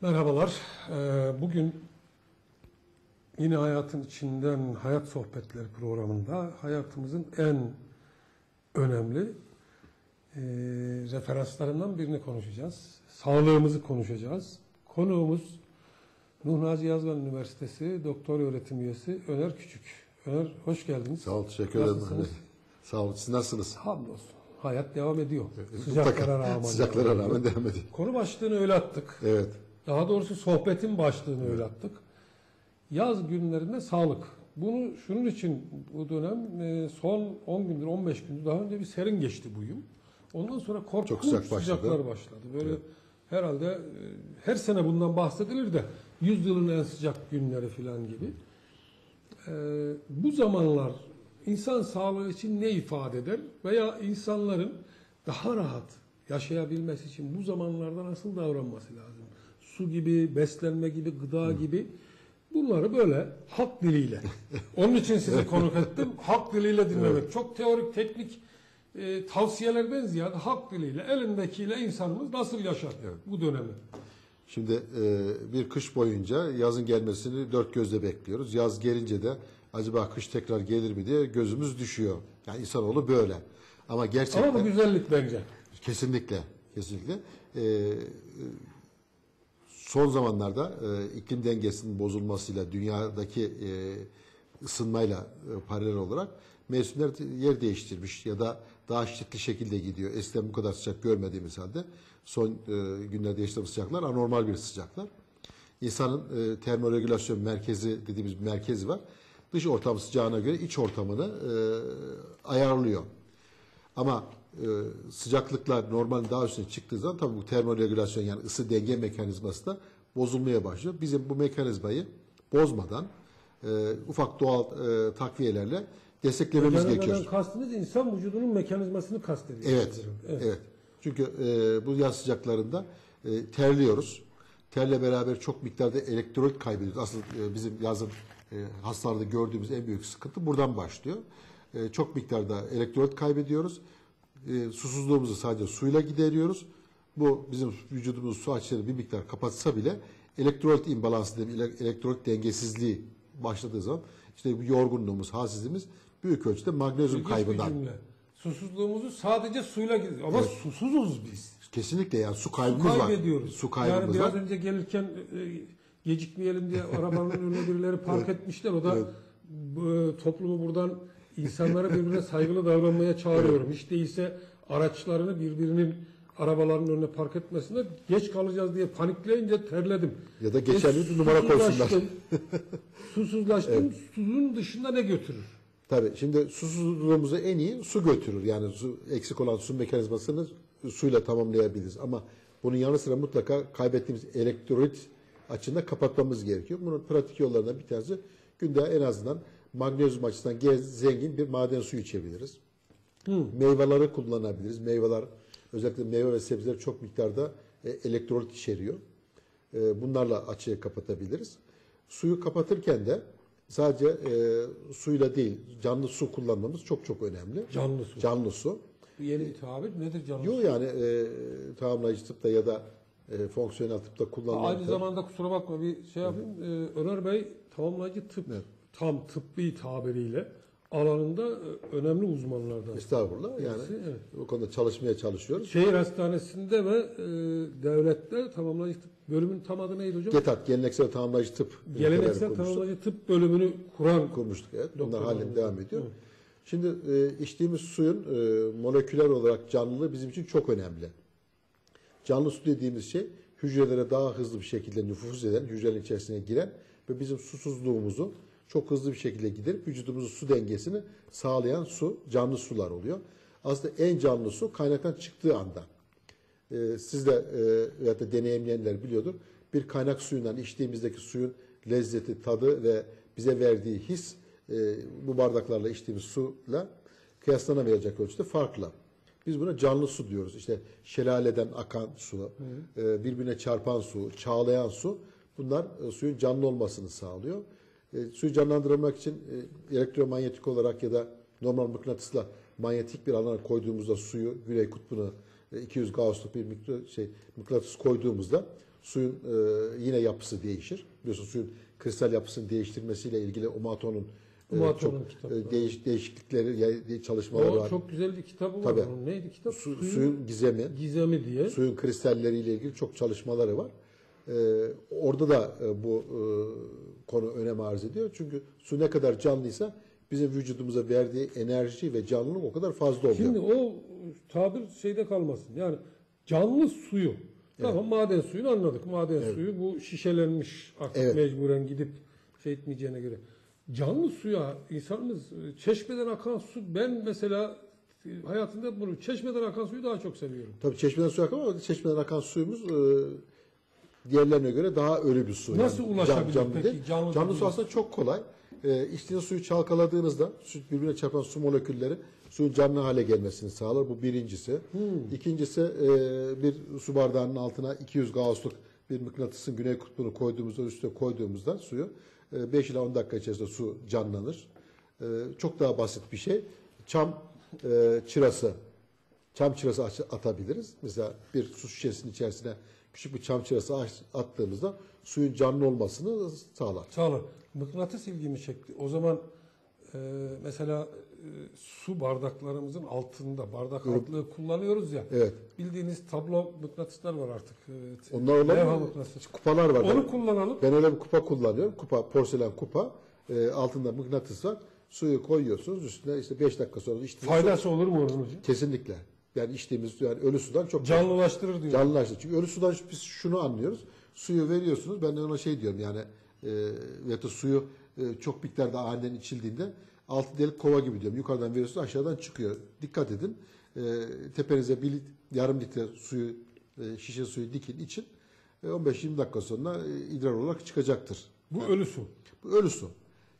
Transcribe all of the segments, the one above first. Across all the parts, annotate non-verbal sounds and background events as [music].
Merhabalar. Ee, Bugün yine hayatın içinden hayat sohbetleri programında hayatımızın en önemli e, referanslarından birini konuşacağız. Sağlığımızı konuşacağız. Konuğumuz Nuh Naci Yazgan Üniversitesi Doktor Öğretim Üyesi Öner Küçük. Öner hoş geldiniz. Sağ ol, teşekkür ederim. Nasılsınız? Sağ olun, siz nasılsınız? Hamdolsun. Hayat devam ediyor. Sıcaklara rağmen. Sıcaklara devam rağmen devam ediyor. Konu başlığını öyle attık. Evet, Daha doğrusu sohbetin başlığını öyle attık. Yaz günlerinde sağlık. Bunu şunun için bu dönem e, son 10 gündür 15 gündür daha önce bir serin geçti bu yıl. Ondan sonra korkunç sıcak sıcaklar başladı. Böyle Evet. herhalde e, her sene bundan bahsedilir de 100 yılın en sıcak günleri falan gibi. E, bu zamanlar insan sağlığı için ne ifade eder veya insanların daha rahat yaşayabilmesi için bu zamanlarda nasıl davranması lazım? Su gibi, beslenme gibi, gıda gibi bunları böyle halk diliyle. [laughs] Onun için sizi konuk ettim. Halk diliyle dinlemek. Çok teorik, teknik e, tavsiyelerden ziyade halk diliyle, elindekiyle insanımız nasıl yaşar bu dönemi? şimdi e, bir kış boyunca yazın gelmesini dört gözle bekliyoruz. Yaz gelince de acaba kış tekrar gelir mi diye gözümüz düşüyor. Yani insanoğlu böyle. Ama gerçekten Ama bu güzellik bence. kesinlikle, kesinlikle e, son zamanlarda e, iklim dengesinin bozulmasıyla dünyadaki e, ısınmayla e, paralel olarak mevsimler yer değiştirmiş ya da daha şiddetli şekilde gidiyor. Eskiden bu kadar sıcak görmediğimiz halde son e, günlerde yaşadığımız sıcaklar anormal bir sıcaklar. İnsanın e, termoregülasyon merkezi dediğimiz bir merkezi var. Dış ortam sıcağına göre iç ortamını e, ayarlıyor. Ama e, sıcaklıklar normal daha üstüne çıktığı zaman tabii bu termoregülasyon yani ısı denge mekanizması da bozulmaya başlıyor. Bizim bu mekanizmayı bozmadan e, ufak doğal e, takviyelerle desteklememiz gerekiyor. kastınız insan vücudunun mekanizmasını kastediyorsunuz. Evet, evet. Çünkü e, bu yaz sıcaklarında e, terliyoruz. Terle beraber çok miktarda elektrolit kaybediyoruz. Asıl e, bizim yazın e, hastalarda gördüğümüz en büyük sıkıntı buradan başlıyor. E, çok miktarda elektrolit kaybediyoruz. E, susuzluğumuzu sadece suyla gideriyoruz. Bu bizim vücudumuz su açığını bir miktar kapatsa bile elektrolit imbalansı dediğimiz elektrolit dengesizliği başladığı zaman işte bu yorgunluğumuz, halsizliğimiz büyük ölçüde magnezyum kaybından. Susuzluğumuzu sadece suyla gidiyoruz. Ama susuzuz biz. Kesinlikle yani su Su kaybımız var. kaybediyoruz. Su kaybımız yani biraz var. önce gelirken e, gecikmeyelim diye arabanın önüne birileri park etmişler. O da bu, toplumu buradan insanlara birbirine saygılı davranmaya çağırıyorum. Hiç değilse araçlarını birbirinin arabaların önüne park etmesine geç kalacağız diye panikleyince terledim. Ya da geçerli bir numara koysunlar. Susuzlaştım. [laughs] Suyun dışında ne götürür? Tabii şimdi susuzluğumuzu en iyi su götürür. Yani su, eksik olan su mekanizmasını suyla tamamlayabiliriz. Ama bunun yanı sıra mutlaka kaybettiğimiz elektrolit açığında kapatmamız gerekiyor. Bunun pratik yollarından bir tanesi günde en azından magnezyum açısından zengin bir maden suyu içebiliriz. Meyveleri kullanabiliriz. Meyveler özellikle meyve ve sebzeler çok miktarda e, elektrolit içeriyor. E, bunlarla açığı kapatabiliriz. Suyu kapatırken de sadece e, suyla değil canlı su kullanmamız çok çok önemli. Canlı su. Canlı su. Bu yeni bir tabir nedir canlı Yok yani e, tamamlayıcı tıpta ya da e, fonksiyonel tıpta kullanılan Aynı tıp- zamanda kusura bakma bir şey yapayım. Ee, Öner Bey tamamlayıcı tıp, tam tıbbi tabiriyle alanında e, önemli uzmanlardan. estağfurullah yani evet. o konuda çalışmaya çalışıyoruz. Şehir hastanesinde ve e, devlette tamamlayıcı tıp bölümünün tam adı neydi hocam? GETAT geleneksel tamamlayıcı tıp Geleneksel tamamlayıcı tıp bölümünü kuran kurmuştuk. Evet. Bunlar halen devam ediyor. Şimdi e, içtiğimiz suyun e, moleküler olarak canlılığı bizim için çok önemli. Canlı su dediğimiz şey hücrelere daha hızlı bir şekilde nüfuz eden, hücrenin içerisine giren ve bizim susuzluğumuzu çok hızlı bir şekilde giderip vücudumuzun su dengesini sağlayan su, canlı sular oluyor. Aslında en canlı su kaynaktan çıktığı anda. Ee, siz de e, ya da deneyimleyenler biliyordur. Bir kaynak suyundan içtiğimizdeki suyun lezzeti, tadı ve bize verdiği his e, bu bardaklarla içtiğimiz suyla kıyaslanamayacak ölçüde farklı. Biz buna canlı su diyoruz. İşte şelaleden akan su, e, birbirine çarpan su, çağlayan su bunlar e, suyun canlı olmasını sağlıyor. E, suyu canlandırmak için e, elektromanyetik olarak ya da normal mıknatısla manyetik bir alana koyduğumuzda suyu Güney Kutbu'na e, 200 Gauss'luk bir mikro, şey, mıknatıs koyduğumuzda suyun e, yine yapısı değişir. Biliyorsun suyun kristal yapısını değiştirmesiyle ilgili Umato'nun e, çok e, değiş, değişiklikleri, yani çalışmaları O var. çok güzel bir kitabı var. Tabii. onun. Neydi kitap? Su- Suyun, suyun gizemi, Gizemi diye. suyun kristalleriyle ilgili çok çalışmaları var. Ee, orada da e, bu e, konu önem arz ediyor. Çünkü su ne kadar canlıysa bizim vücudumuza verdiği enerji ve canlılık o kadar fazla oluyor. Şimdi o tabir şeyde kalmasın. Yani canlı suyu. Tamam maden suyunu anladık. Maden suyu bu şişelenmiş artık Evet. mecburen gidip şey etmeyeceğine göre. Canlı suya insanımız çeşmeden akan su ben mesela hayatımda bunu çeşmeden akan suyu daha çok seviyorum. Tabii çeşmeden su akar ama çeşmeden akan suyumuz e, diğerlerine göre daha ölü bir su. Nasıl Yani ulaşabilir peki? değil. Canlı Canlı, su aslında çok kolay. E, içtiğiniz suyu çalkaladığınızda su, birbirine çarpan su molekülleri suyun canlı hale gelmesini sağlar. Bu birincisi. Hmm. İkincisi e, bir su bardağının altına 200 Gauss'luk bir mıknatısın güney kutbunu koyduğumuzda üstüne koyduğumuzda suyu 5 ila 10 dakika içerisinde su canlanır. E, çok daha basit bir şey. Çam e, çırası çam çırası atabiliriz. Mesela bir su şişesinin içerisine küçük bir çam çırası attığımızda suyun canlı olmasını sağlar. Sağlar. Mıknatıs ilgimi çekti. O zaman e, mesela e, su bardaklarımızın altında bardak altlığı kullanıyoruz ya. Evet. Bildiğiniz tablo mıknatıslar var artık. Evet. Onlar olan kupalar var. Onu kullanalım. Ben öyle bir kupa kullanıyorum. Kupa, porselen kupa. E, altında mıknatıs var. Suyu koyuyorsunuz. Üstüne işte 5 dakika sonra içtiğiniz Faydası olur mu onun hocam? kesinlikle. Yani içtiğimiz yani ölü sudan çok Canlılaştırır diyor. Canlılaştı. Çünkü ölü sudan biz şunu anlıyoruz. Suyu veriyorsunuz. Ben de ona şey diyorum yani e, da suyu e, çok miktarda aniden içildiğinde altı delik kova gibi diyorum. Yukarıdan veriyorsunuz aşağıdan çıkıyor. Dikkat edin. E, tepenize bir lit- yarım litre suyu e, şişe suyu dikin için E, 15-20 dakika sonra e, idrar olarak çıkacaktır. Bu ölü su. Bu ölü su.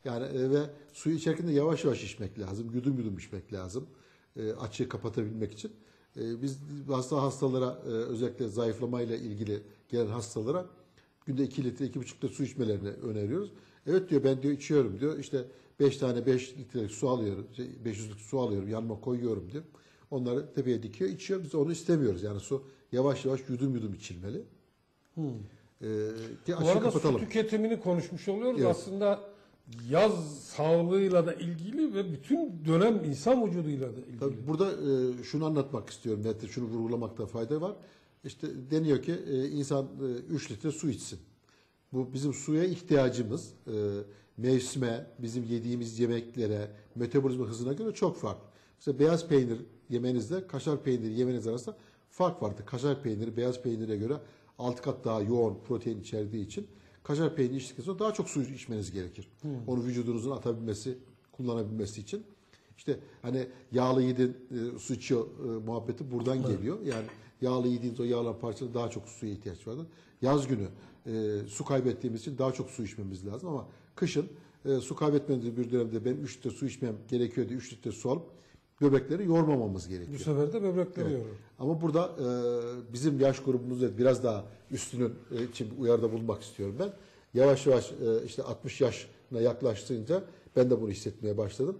Yani e, ve suyu içerken de yavaş yavaş içmek lazım. Yudum yudum içmek lazım. E, açığı kapatabilmek için. E, biz hasta hastalara e, özellikle zayıflamayla ilgili gelen hastalara günde 2 litre, 2,5 litre su içmelerini öneriyoruz. Evet diyor ben diyor içiyorum diyor. İşte 5 tane 5 litrelik su alıyorum. şey, 500'lük su alıyorum. Yanıma koyuyorum diyor. Onları tepeye dikiyor, içiyor. Biz onu istemiyoruz. Yani su yavaş yavaş yudum yudum içilmeli. Hmm. E, ki Bu arada kapatalım. su tüketimini konuşmuş oluyoruz. Evet. Aslında yaz sağlığıyla da ilgili ve bütün dönem insan vücuduyla da ilgili. Tabii burada e, şunu anlatmak istiyorum. Mete şunu vurgulamakta fayda var. İşte deniyor ki e, insan 3 litre su içsin. Bu bizim suya ihtiyacımız e, mevsime, bizim yediğimiz yemeklere, metabolizma hızına göre çok farklı. Mesela beyaz peynir yemenizde kaşar peyniri yemeniz arasında fark vardır. Kaşar peyniri beyaz peynire göre 6 kat daha yoğun protein içerdiği için kaşar peyniri içtikten sonra daha çok su içmeniz gerekir. Onu vücudunuzun atabilmesi, kullanabilmesi için. İşte hani yağlı yedin e, su içiyor e, muhabbeti buradan geliyor. Yani yağlı yediğiniz o yağlı parçada daha çok suya ihtiyaç vardır. Yaz günü e, su kaybettiğimiz için daha çok su içmemiz lazım ama kışın e, su kaybetmediğimiz bir dönemde ben 3 litre su içmem gerekiyor diye 3 litre su alıp böbrekleri yormamamız Bu gerekiyor. sefer de böbrekleri Evet. yorur. Ama burada e, bizim yaş grubumuzda biraz daha üstünün e, için uyarıda bulunmak istiyorum ben. Yavaş yavaş e, işte 60 yaşına yaklaştığınca ben de bunu hissetmeye başladım.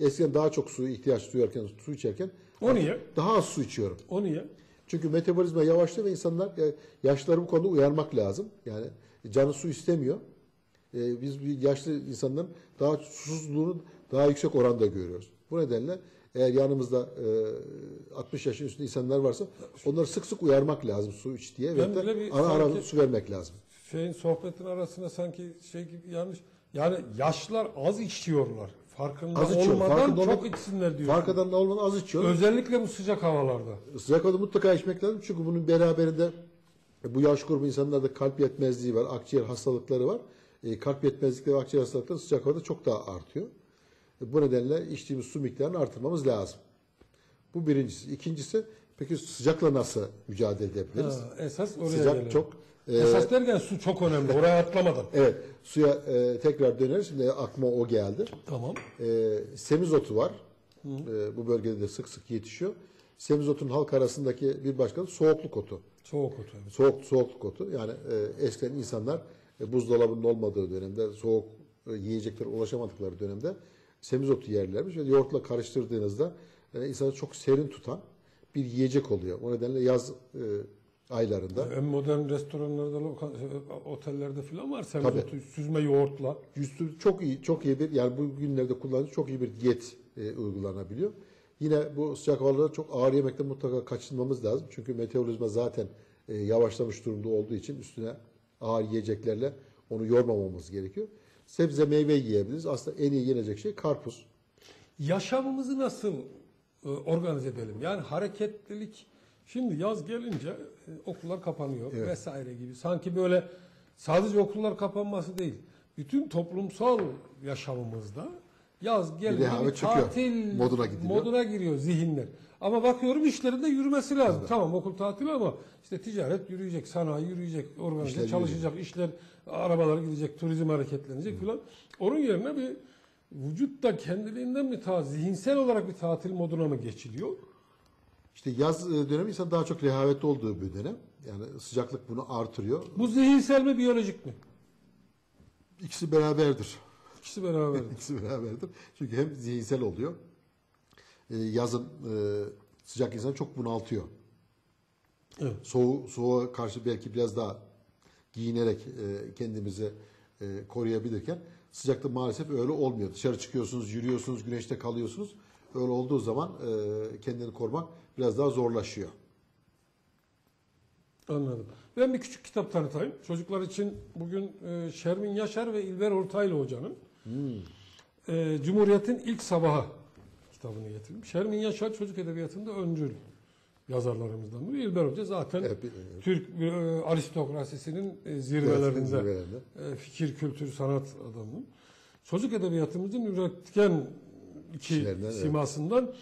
Eskiden daha çok suya ihtiyaç duyarken, su içerken O niye? daha az su içiyorum. O niye? Çünkü metabolizma yavaşlıyor ve insanlar e, yaşlıları bu konuda uyarmak lazım. Yani canı su istemiyor. E, biz bir yaşlı insanların daha susuzluğunu daha yüksek oranda görüyoruz. Bu nedenle eğer yanımızda e, 60 yaşın üstünde insanlar varsa onları sık sık uyarmak lazım su iç diye Ben ve de ara ara su vermek lazım. Şeyin sohbetin arasında sanki şey gibi yanlış. Yani yaşlılar az içiyorlar. Farkında Az içiyor, olmadan farkında çok olmadan- içsinler diyor. Farkadan da olmadan az içiyor. Özellikle bu sıcak havalarda. Sıcak havada mutlaka içmek lazım çünkü bunun beraberinde bu yaş grubu insanlarda kalp yetmezliği var, akciğer hastalıkları var. E, kalp yetmezlikleri ve akciğer hastalıkları sıcak havada çok daha artıyor. Bu nedenle içtiğimiz su miktarını artırmamız lazım. Bu birincisi. İkincisi peki sıcakla nasıl mücadele edebiliriz? Ha, esas oraya Sıcak gelelim. çok e, Esas derken su çok önemli. Oraya atlamadan. [laughs] evet suya e, tekrar döneriz. Şimdi aklıma o geldi. Tamam. E, semizotu var. E, bu bölgede de sık sık yetişiyor. Semizotun halk arasındaki bir başka soğukluk otu. Soğuk otu. evet. Soğuk soğukluk otu. Yani e, eskiden insanlar e, buzdolabının olmadığı dönemde soğuk e, yiyeceklere ulaşamadıkları dönemde semizotu yerlermiş ve yoğurtla karıştırdığınızda e, insanı çok serin tutan bir yiyecek oluyor. O nedenle yaz e, aylarında En modern restoranlarda, loka- otellerde falan var. Tabii. Semizotu, süzme yoğurtla. Yüzsü çok iyi, çok iyi bir yani bu günlerde kullanılan çok iyi bir diyet e, uygulanabiliyor. Yine bu sıcak havalarda çok ağır yemekten mutlaka kaçınmamız lazım. Çünkü meteorolojma zaten e, yavaşlamış durumda olduğu için üstüne ağır yiyeceklerle onu yormamamız gerekiyor. Sebze meyve yiyebiliriz. Aslında en iyi yenecek şey karpuz. Yaşamımızı nasıl e, organize edelim? Yani hareketlilik. Şimdi yaz gelince e, okullar kapanıyor Evet. vesaire gibi. Sanki böyle sadece okullar kapanması değil. Bütün toplumsal yaşamımızda yaz gelince bir çıkıyor. tatil Moduna gidiliyor. moduna giriyor zihinler. Ama bakıyorum işlerin de yürümesi lazım. Tamam okul tatili ama işte ticaret yürüyecek, sanayi yürüyecek, organize İşler çalışacak, işler, arabalar gidecek, turizm hareketlenecek filan. Onun yerine bir vücut da kendiliğinden mi ta zihinsel olarak bir tatil moduna mı geçiliyor? İşte yaz e, dönemi insan daha çok rehavetli olduğu bir dönem. Yani sıcaklık bunu artırıyor. Bu zihinsel mi biyolojik mi? İkisi beraberdir. İkisi beraber. [laughs] İkisi beraberdir. Çünkü hem zihinsel oluyor. E, yazın e, sıcak insanı çok bunaltıyor. Evet. Soğuğu, soğuğa karşı belki biraz daha giyinerek e, kendimizi koruyabilirken sıcakta maalesef öyle olmuyor. Dışarı çıkıyorsunuz, yürüyorsunuz, güneşte kalıyorsunuz. Öyle olduğu zaman kendini korumak biraz daha zorlaşıyor. Anladım. Ben bir küçük kitap tanıtayım. Çocuklar için bugün Şermin Yaşar ve İlber Ortaylı Hoca'nın e, Cumhuriyet'in ilk sabahı kitabını getirdim. Şermin Yaşar çocuk edebiyatında öncül yazarlarımızdan biri. İlber Hoca zaten Evet, Türk e, aristokrasisinin e, zirvelerinde e, fikir, kültür, sanat adamı. Çocuk edebiyatımızın üretken iki Kişilerinden, evet. simasından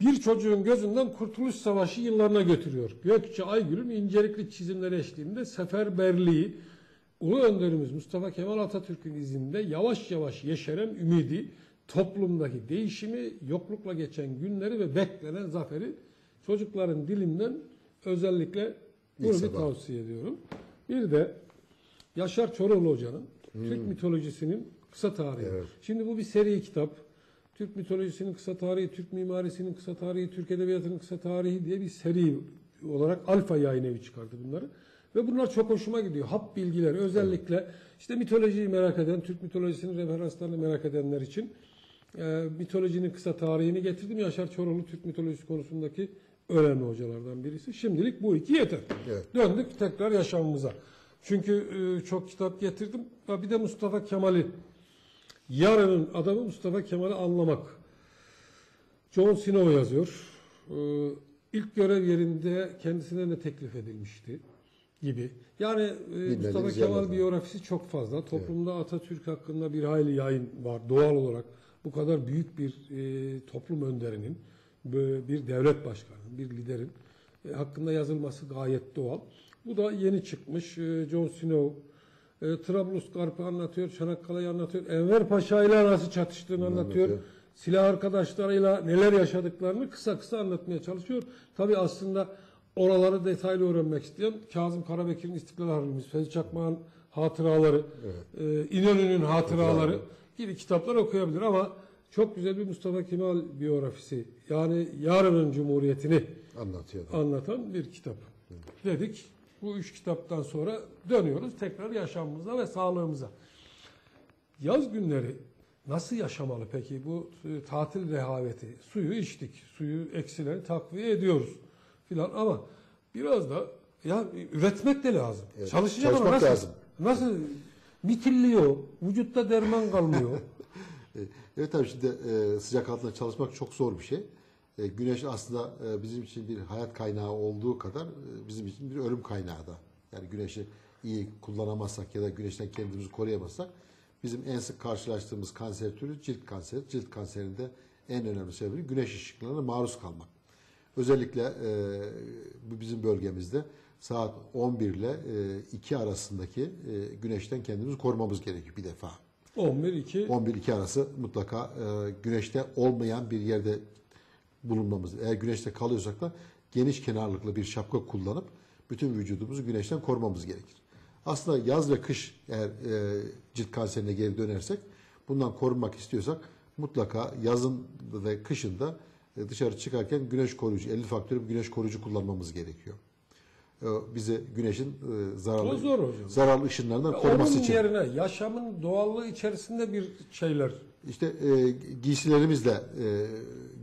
bir çocuğun gözünden Kurtuluş Savaşı yıllarına götürüyor. Gökçe Aygül'ün incelikli çizimleri eşliğinde seferberliği Ulu Önderimiz Mustafa Kemal Atatürk'ün izinde yavaş yavaş yeşeren ümidi, toplumdaki değişimi, yoklukla geçen günleri ve beklenen zaferi çocukların dilinden özellikle bunu bir tavsiye ediyorum. Bir de Yaşar Çorumlu Hoca'nın Türk mitolojisinin kısa tarihi. Hmm. Evet. Şimdi bu bir seri kitap. Türk mitolojisinin kısa tarihi, Türk mimarisinin kısa tarihi, Türk edebiyatının kısa tarihi diye bir seri olarak Alfa Yayın Evi çıkardı bunları. Ve bunlar çok hoşuma gidiyor. Hap bilgiler özellikle işte mitolojiyi merak eden, Türk mitolojisinin referanslarını merak edenler için e, mitolojinin kısa tarihini getirdim. Yaşar Çorumlu Türk mitolojisi konusundaki önemli hocalardan birisi. Şimdilik bu iki yeter. Evet. Döndük tekrar yaşamımıza. Çünkü e, çok kitap getirdim. Bir de Mustafa Kemal'i Yarının adamı Mustafa Kemal'i anlamak. John Snow yazıyor. Ee, ilk görev yerinde kendisine ne teklif edilmişti gibi. Yani e, Mustafa Kemal biyografisi çok fazla. Toplumda Atatürk hakkında bir hayli yayın var. Doğal olarak bu kadar büyük bir e, toplum önderinin, bir devlet başkanının, bir liderin e, hakkında yazılması gayet doğal. Bu da yeni çıkmış. E, John Snow e, Trablusgarp'ı anlatıyor, Çanakkale'yi anlatıyor. Enver Paşa ile nasıl çatıştığını anlatıyor. anlatıyor. Silah arkadaşlarıyla neler yaşadıklarını kısa kısa anlatmaya çalışıyor. Tabi aslında oraları detaylı öğrenmek isteyen Kazım Karabekir'in İstiklal Harbimiz, Fevzi Çakmak'ın hatıraları, e, İnönü'nün hatıraları gibi kitaplar okuyabilir ama çok güzel bir Mustafa Kemal biyografisi. Yani yarının Cumhuriyeti'ni Anlatıyor. anlatan bir kitap. Dedik bu üç kitaptan sonra dönüyoruz tekrar yaşamımıza ve sağlığımıza. Yaz günleri nasıl yaşamalı peki bu e, tatil rehaveti? Suyu içtik, suyu eksileri takviye ediyoruz filan ama biraz da ya üretmek de lazım. Evet, Çalışacak çalışmak nasıl? lazım. Nasıl mitilliyor, vücutta derman kalmıyor. [laughs] Evet tabii şimdi e, sıcak altında çalışmak çok zor bir şey. E, güneş aslında e, bizim için bir hayat kaynağı olduğu kadar e, bizim için bir ölüm kaynağı da. Yani güneşi iyi kullanamazsak ya da güneşten kendimizi koruyamazsak bizim en sık karşılaştığımız kanser türü cilt kanseri. Cilt kanserinde en önemli sebebi güneş ışıklarına maruz kalmak. Özellikle e, bizim bölgemizde saat 11 ile e, 2 arasındaki e, güneşten kendimizi korumamız gerekiyor bir defa. 11-2 11-2 arası mutlaka e, güneşte olmayan bir yerde bulunmamız. Eğer güneşte kalıyorsak da geniş kenarlıklı bir şapka kullanıp bütün vücudumuzu güneşten korumamız gerekir. Aslında yaz ve kış eğer e, cilt kanserine geri dönersek bundan korunmak istiyorsak mutlaka yazın ve kışın da e, dışarı çıkarken güneş koruyucu, 50 faktörlü bir güneş koruyucu kullanmamız gerekiyor. E, bizi güneşin e, O zararlı zor hocam. zararlı ışınlarından Onun koruması için. yerine yaşamın doğallığı içerisinde bir şeyler. İşte e, giysilerimizle e,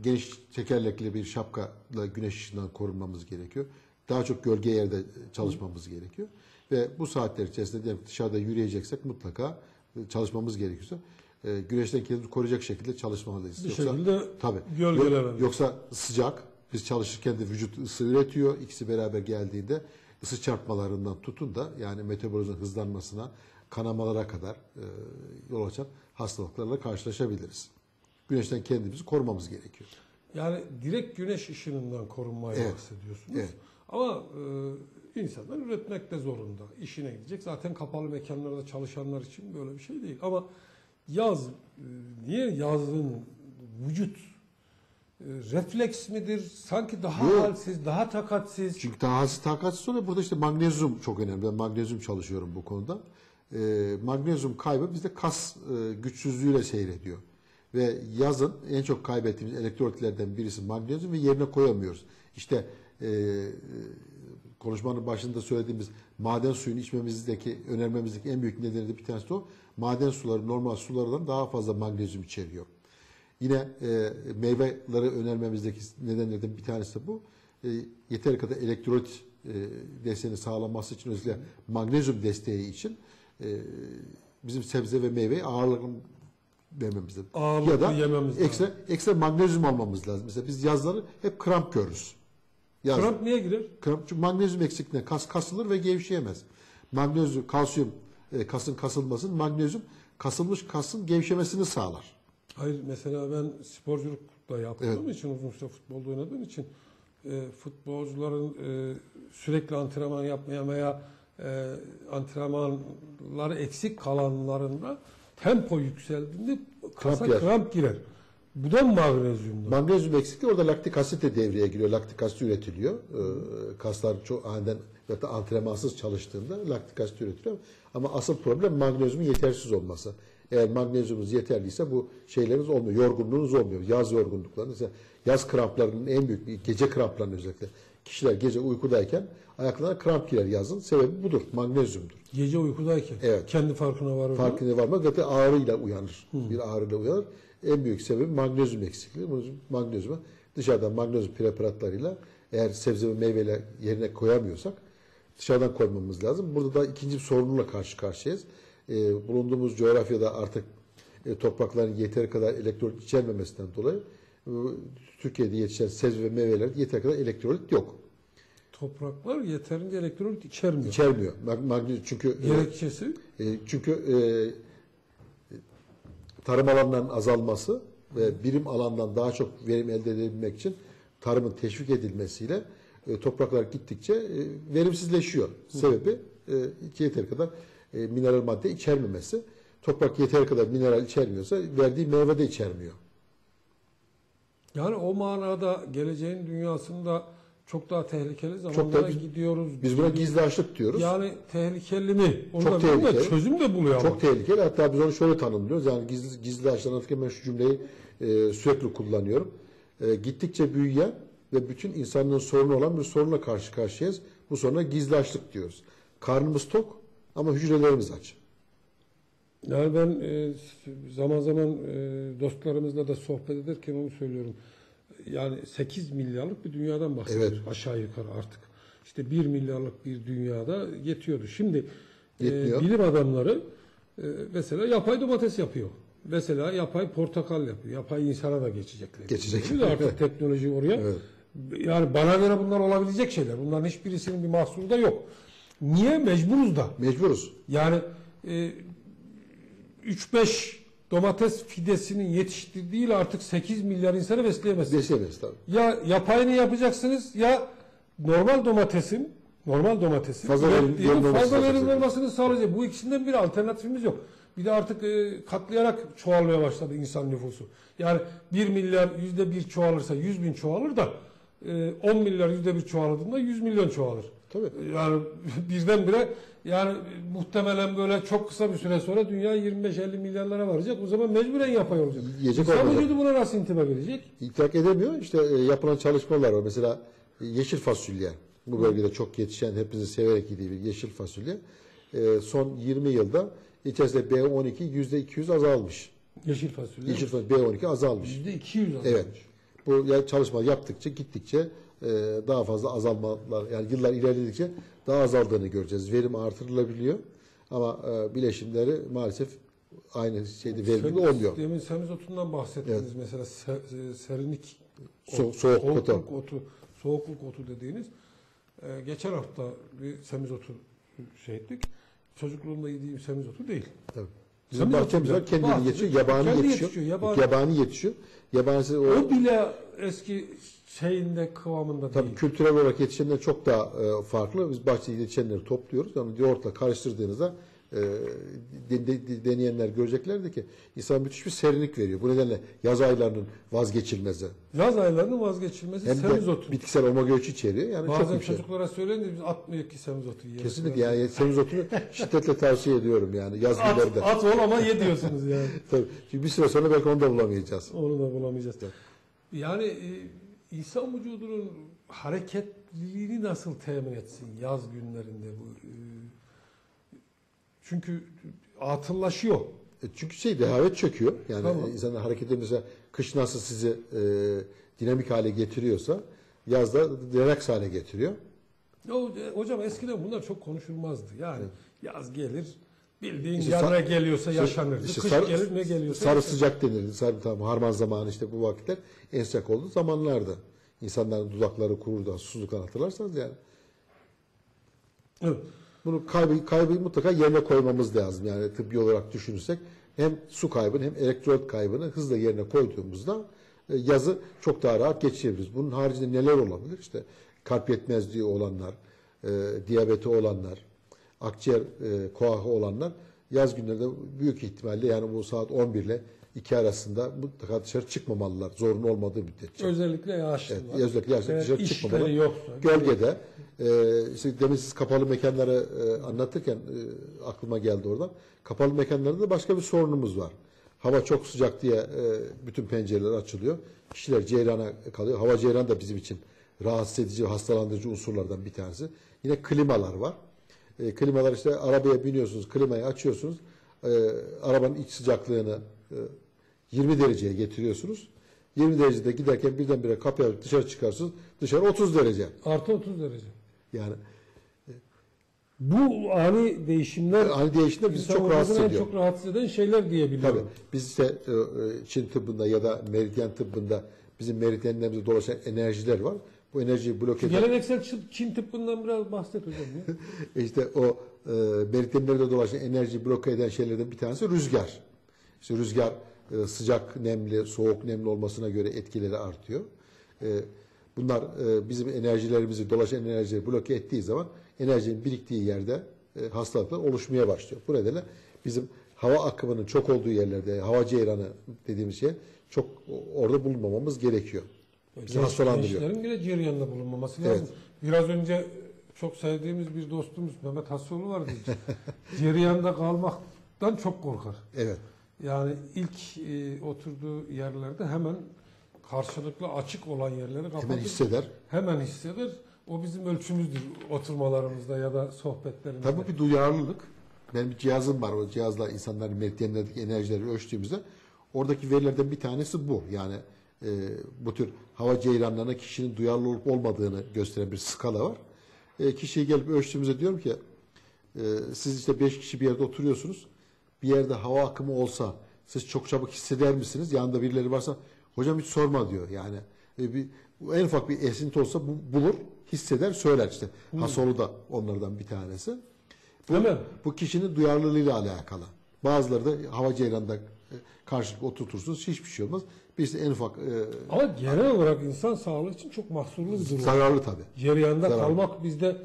geniş tekerlekli bir şapkayla güneş ışığından korunmamız gerekiyor. Daha çok gölge yerde çalışmamız gerekiyor. Ve bu saatler içerisinde diyelim dışarıda yürüyeceksek mutlaka e, çalışmamız gerekiyorsa e, güneşten kendimizi koruyacak şekilde çalışmalıyız. Bir şekilde tabii, gölgelememiz. Yok- Yoksa sıcak, biz çalışırken de vücut ısı üretiyor. İkisi beraber geldiğinde ısı çarpmalarından tutun da yani metabolizmanın hızlanmasına, kanamalara kadar e, yol açan hastalıklarla karşılaşabiliriz. Güneşten kendimizi korumamız gerekiyor. Yani direkt güneş ışınından korunmayı Evet. bahsediyorsunuz. Evet. Ama e, insanlar üretmek de zorunda. İşine gidecek. Zaten kapalı mekanlarda çalışanlar için böyle bir şey değil. Ama yaz, e, niye yazın vücut refleks midir? Sanki daha Yok. halsiz, daha takatsiz. Çünkü daha hızlı takatsiz sonra burada işte magnezyum çok önemli. Ben magnezyum çalışıyorum bu konuda. E, magnezyum kaybı bizde kas e, güçsüzlüğüyle seyrediyor. Ve yazın en çok kaybettiğimiz elektrolitlerden birisi magnezyum ve yerine koyamıyoruz. İşte e, e, konuşmanın başında söylediğimiz maden suyunu içmemizdeki, önermemizdeki en büyük nedeni de bir tanesi de o. Maden suları normal sulardan daha fazla magnezyum içeriyor. Yine e, meyveleri önermemizdeki nedenlerden bir tanesi de bu. E, yeteri kadar elektrolit e, desteğini sağlaması için özellikle magnezyum desteği için e, bizim sebze ve meyveyi ağırlıklı vermemiz lazım. Ağırlıklı ya da yememiz lazım. ekstra, ekstra magnezyum almamız lazım. Mesela biz yazları hep kramp görürüz. Yaz, Kramp niye girer? Kramp, çünkü magnezyum eksikliğinde kas kasılır ve gevşeyemez. Magnezyum, kalsiyum e, kasın kasılmasın, magnezyum kasılmış kasın gevşemesini sağlar. Hayır mesela ben sporculuk da yaptığım için uzun süre futbolda oynadığım için e, futbolcuların e, sürekli antrenman yapmaya veya e, antrenmanları eksik kalanlarında tempo yükseldiğinde kasa girer. kramp girer. Bu da magnezyumdan. Magnezyum eksikliği orada laktik asit de devreye giriyor. Laktik asit üretiliyor. Ee, kaslar çok aniden ya da antrenmansız çalıştığında laktik asit üretiliyor. Ama asıl problem magnezyumun yetersiz olması. Eğer magnezyumunuz yeterliyse bu şeyleriniz olmuyor. Yorgunluğunuz olmuyor. Yaz yorgunlukları. Mesela yaz kramplarının en büyük, gece kramplarının özellikle. Kişiler gece uykudayken ayaklarına kramp girer yazın. Sebebi budur. Magnezyumdur. Gece uykudayken Evet. kendi farkına varır. mı? Farkına varmak zaten ağrıyla uyanır. Bir ağrıyla uyanır. En büyük sebebi magnezyum eksikliği. Bu magnezyumu dışarıdan magnezyum preparatlarıyla eğer sebze ve meyveyle yerine koyamıyorsak dışarıdan koymamız lazım. Burada da ikinci bir sorunla karşı karşıyayız. Ee, bulunduğumuz coğrafyada artık e, toprakların yeteri kadar elektrolit içermemesinden dolayı e, Türkiye'de yetişen sebze ve meyvelerde yeteri kadar elektrolit yok. Topraklar yeterince elektrolit içermiyor. İçermiyor. Mag- Magnezyum çünkü Gerekçesi E, çünkü e, tarım alanlarının azalması ve birim alandan daha çok verim elde edebilmek için tarımın teşvik edilmesiyle e, topraklar gittikçe e, verimsizleşiyor. Sebebi e, yeteri kadar e, mineral madde içermemesi. Toprak yeteri kadar mineral içermiyorsa verdiği meyve de içermiyor. Yani o manada geleceğin dünyasında çok daha tehlikeli daha zamanlara biz- gidiyoruz. Biz buna gizli açlık diyoruz. Yani tehlikeli mi? Onu Çok da tehlikeli. çözüm de buluyor ama. Çok tehlikeli. Hatta biz onu şöyle tanımlıyoruz. Yani gizli, gizli açlık anlatırken ben şu cümleyi e, sürekli kullanıyorum. E, gittikçe büyüyen ve bütün insanlığın sorunu olan bir sorunla karşı karşıyayız. Bu soruna gizli açlık diyoruz. Karnımız tok ama hücrelerimiz aç. Yani ben e, zaman zaman e, dostlarımızla da sohbet ederken onu söylüyorum. Yani 8 milyarlık bir dünyadan bahsediyoruz aşağı yukarı artık. İşte 1 milyarlık bir dünyada yetiyordu. Şimdi e, Yetmiyor. bilim adamları e, mesela yapay domates yapıyor. Mesela yapay portakal yapıyor. Yapay insana da geçecekler. Geçecek. Şimdi artık [laughs] teknoloji oraya. Evet. Yani bana göre bunlar olabilecek şeyler. Bunların hiçbirisinin bir mahsuru da yok. Niye? Mecburuz da. Mecburuz. Yani e, 3-5 domates fidesinin yetiştirdiğiyle artık 8 milyar insanı besleyemezsiniz. Besleyemeyiz tabii. Ya yapayını yapacaksınız ya normal domatesin normal domatesin Fazla verim- fazla verim vermesini sağlayacak. Bu ikisinden bir alternatifimiz yok. Bir de artık e, katlayarak çoğalmaya başladı insan nüfusu. Yani 1 milyar yüzde bir çoğalırsa 100 bin çoğalır da e, 10 milyar yüzde bir çoğaldığında 100 milyon çoğalır. Tabii. Yani [laughs] birdenbire yani muhtemelen böyle çok kısa bir süre sonra dünya 25-50 milyarlara varacak. O zaman mecburen yapay olacak. Yiyecek İnsan vücudu buna nasıl intibak edecek? İdrak edemiyor. İşte e, yapılan çalışmalar var. Mesela e, yeşil fasulye. Bu bölgede çok yetişen, hepimizin severek yediği bir yeşil fasulye. E, son 20 yılda içerisinde B12 %200 azalmış. Yeşil fasulye. Yeşil fasulye B12 azalmış. Yüzde 200 azalmış. Evet. Bu ya çalışma yaptıkça gittikçe e, daha fazla azalmalar yani yıllar ilerledikçe daha azaldığını göreceğiz. Verim artırılabiliyor ama e, bileşimleri maalesef aynı şeyde verimli olmuyor. Demin semizotundan bahsettiniz mesela se- e, serinlik So- soğuk otu. soğukluk otu, soğukluk otu dediğiniz. Ee, geçen hafta bir semizotu şey ettik. Çocukluğumda yediğim semizotu değil. Tabii. Bizim bahçemiz var, kendini yetişiyor, yabani kendi yetişiyor. yetişiyor, Yabani, yabani. yetişiyor. Yabanisi o, O bile eski şeyinde kıvamında tabii değil. kültürel olarak yetişenler çok daha e, farklı. Biz bahçede yetişenleri topluyoruz ama yoğurtla karıştırdığınızda e, de- de- deneyenler göreceklerdi ki insan müthiş bir serinlik veriyor. Bu nedenle yaz aylarının vazgeçilmezi. Yaz aylarının vazgeçilmesi Hem semizotu. bitkisel omega 3 içeriyor. Yani çok Bazen şey. çocuklara söyleyin de biz atmıyor ki semizotu yiyelim. Kesinlikle yani semizotunu şiddetle tavsiye ediyorum yani yaz At, günlerinde. at ol ama ye diyorsunuz yani. [laughs] Tabii. Çünkü bir süre sonra belki onu da bulamayacağız. Onu da bulamayacağız. Yani e, insan vücudunun hareketliliğini nasıl temin etsin yaz günlerinde bu? e, çünkü atıllaşıyor. E, Çünkü şey rehavet çöküyor. Yani Tamam. insanın hareketi mesela kış nasıl sizi e, dinamik hale getiriyorsa yazda relax hale getiriyor. Ya, e, hocam eskiden bunlar çok konuşulmazdı. Yani yaz gelir bildiğin İşte yarına sa- geliyorsa yaşanırdı. işte Kış sarı- gelir ne geliyorsa Sarı yaşanır. sıcak denir. Sarı tam harman zamanı işte bu vakitler en sıcak olduğu zamanlardı. İnsanların dudakları kururdu, susuzluktan hatırlarsanız yani. Evet. Bunu kaybı, kaybı mutlaka yerine koymamız lazım. Yani tıbbi olarak düşünürsek hem su kaybını hem elektrot kaybını hızla yerine koyduğumuzda e, yazı çok daha rahat geçirebiliriz. Bunun haricinde neler olabilir? İşte kalp yetmezliği olanlar, e, diyabeti olanlar, akciğer e, koahı olanlar yaz günlerinde büyük ihtimalle yani bu saat 11 ile 2 arasında mutlaka dışarı çıkmamalılar. Zorunlu olmadığı müddetçe. Özellikle yaşlılar. Evet, özellikle yaşlı Eğer dışarı çıkmamalı. yoksa. Gölgede e, işte demin siz kapalı mekanları e, anlatırken e, aklıma geldi oradan. Kapalı mekanlarda da başka bir sorunumuz var. Hava çok sıcak diye e, bütün pencereler açılıyor. Kişiler ceyrana kalıyor. Hava ceyran da bizim için rahatsız edici, hastalandırıcı unsurlardan bir tanesi. Yine klimalar var. E, klimalar işte arabaya biniyorsunuz, klimayı açıyorsunuz. E, arabanın iç sıcaklığını e, 20 dereceye getiriyorsunuz. 20 derecede giderken birdenbire kapıyı açıp dışarı çıkarsınız. Dışarı 30 derece. Artı 30 derece. Yani Bu ani değişimler ani değişimler bizi çok rahatsız ediyor. çok rahatsız eden şeyler diyebiliyorum. Tabii. Biz ise e, e, Çin tıbbında ya da meridyen tıbbında bizim meridyenlerimizde dolaşan enerjiler var. Bu enerjiyi bloke Şu eden geleneksel Çin, tıbbından biraz bahset hocam ya. [laughs] işte o e, meridyenlerde dolaşan enerjiyi bloke eden şeylerden bir tanesi rüzgar. İşte rüzgar e, sıcak, nemli, soğuk, nemli olmasına göre etkileri artıyor. E, bunlar e, bizim enerjilerimizi, dolaşan enerjileri bloke ettiği zaman enerjinin biriktiği yerde e, hastalıklar oluşmaya başlıyor. Bu nedenle bizim hava akımının çok olduğu yerlerde, hava ceyranı dediğimiz şey çok orada bulunmamamız gerekiyor. Bizi hastalandırıyor. Gençlerin bile ceryanında bulunmaması Evet. lazım. Biraz önce çok sevdiğimiz bir dostumuz Mehmet Hasoğlu vardı. [laughs] Ceryanda kalmaktan çok korkar. Evet. Yani ilk e, oturduğu yerlerde hemen karşılıklı açık olan yerleri kapatır. Hemen hisseder. Hemen hisseder. O bizim ölçümüzdür oturmalarımızda ya da sohbetlerimizde. Tabii bir duyarlılık. Benim bir cihazım var. O cihazla insanların meridyenlerdeki enerjileri ölçtüğümüzde oradaki verilerden bir tanesi bu. Yani e, bu tür hava ceyranlarına kişinin duyarlı olup olmadığını gösteren bir skala var. E, kişiyi gelip ölçtüğümüzde diyorum ki e, siz işte 5 kişi bir yerde oturuyorsunuz. Bir yerde hava akımı olsa siz çok çabuk hisseder misiniz? Yanında birileri varsa hocam hiç sorma diyor. Yani e, bir en ufak bir esinti olsa bu, bulur, hisseder, söyler işte. Hasolu da onlardan bir tanesi. Bu, Değil mi? bu kişinin duyarlılığıyla alakalı. Bazıları da hava ceyranında e, karşılıklı oturtursunuz hiçbir şey olmaz. Birisi en ufak e, Ama genel olarak insan sağlığı için çok mahsurlu bir durum. zararlı tabii. Zararlı. kalmak bizde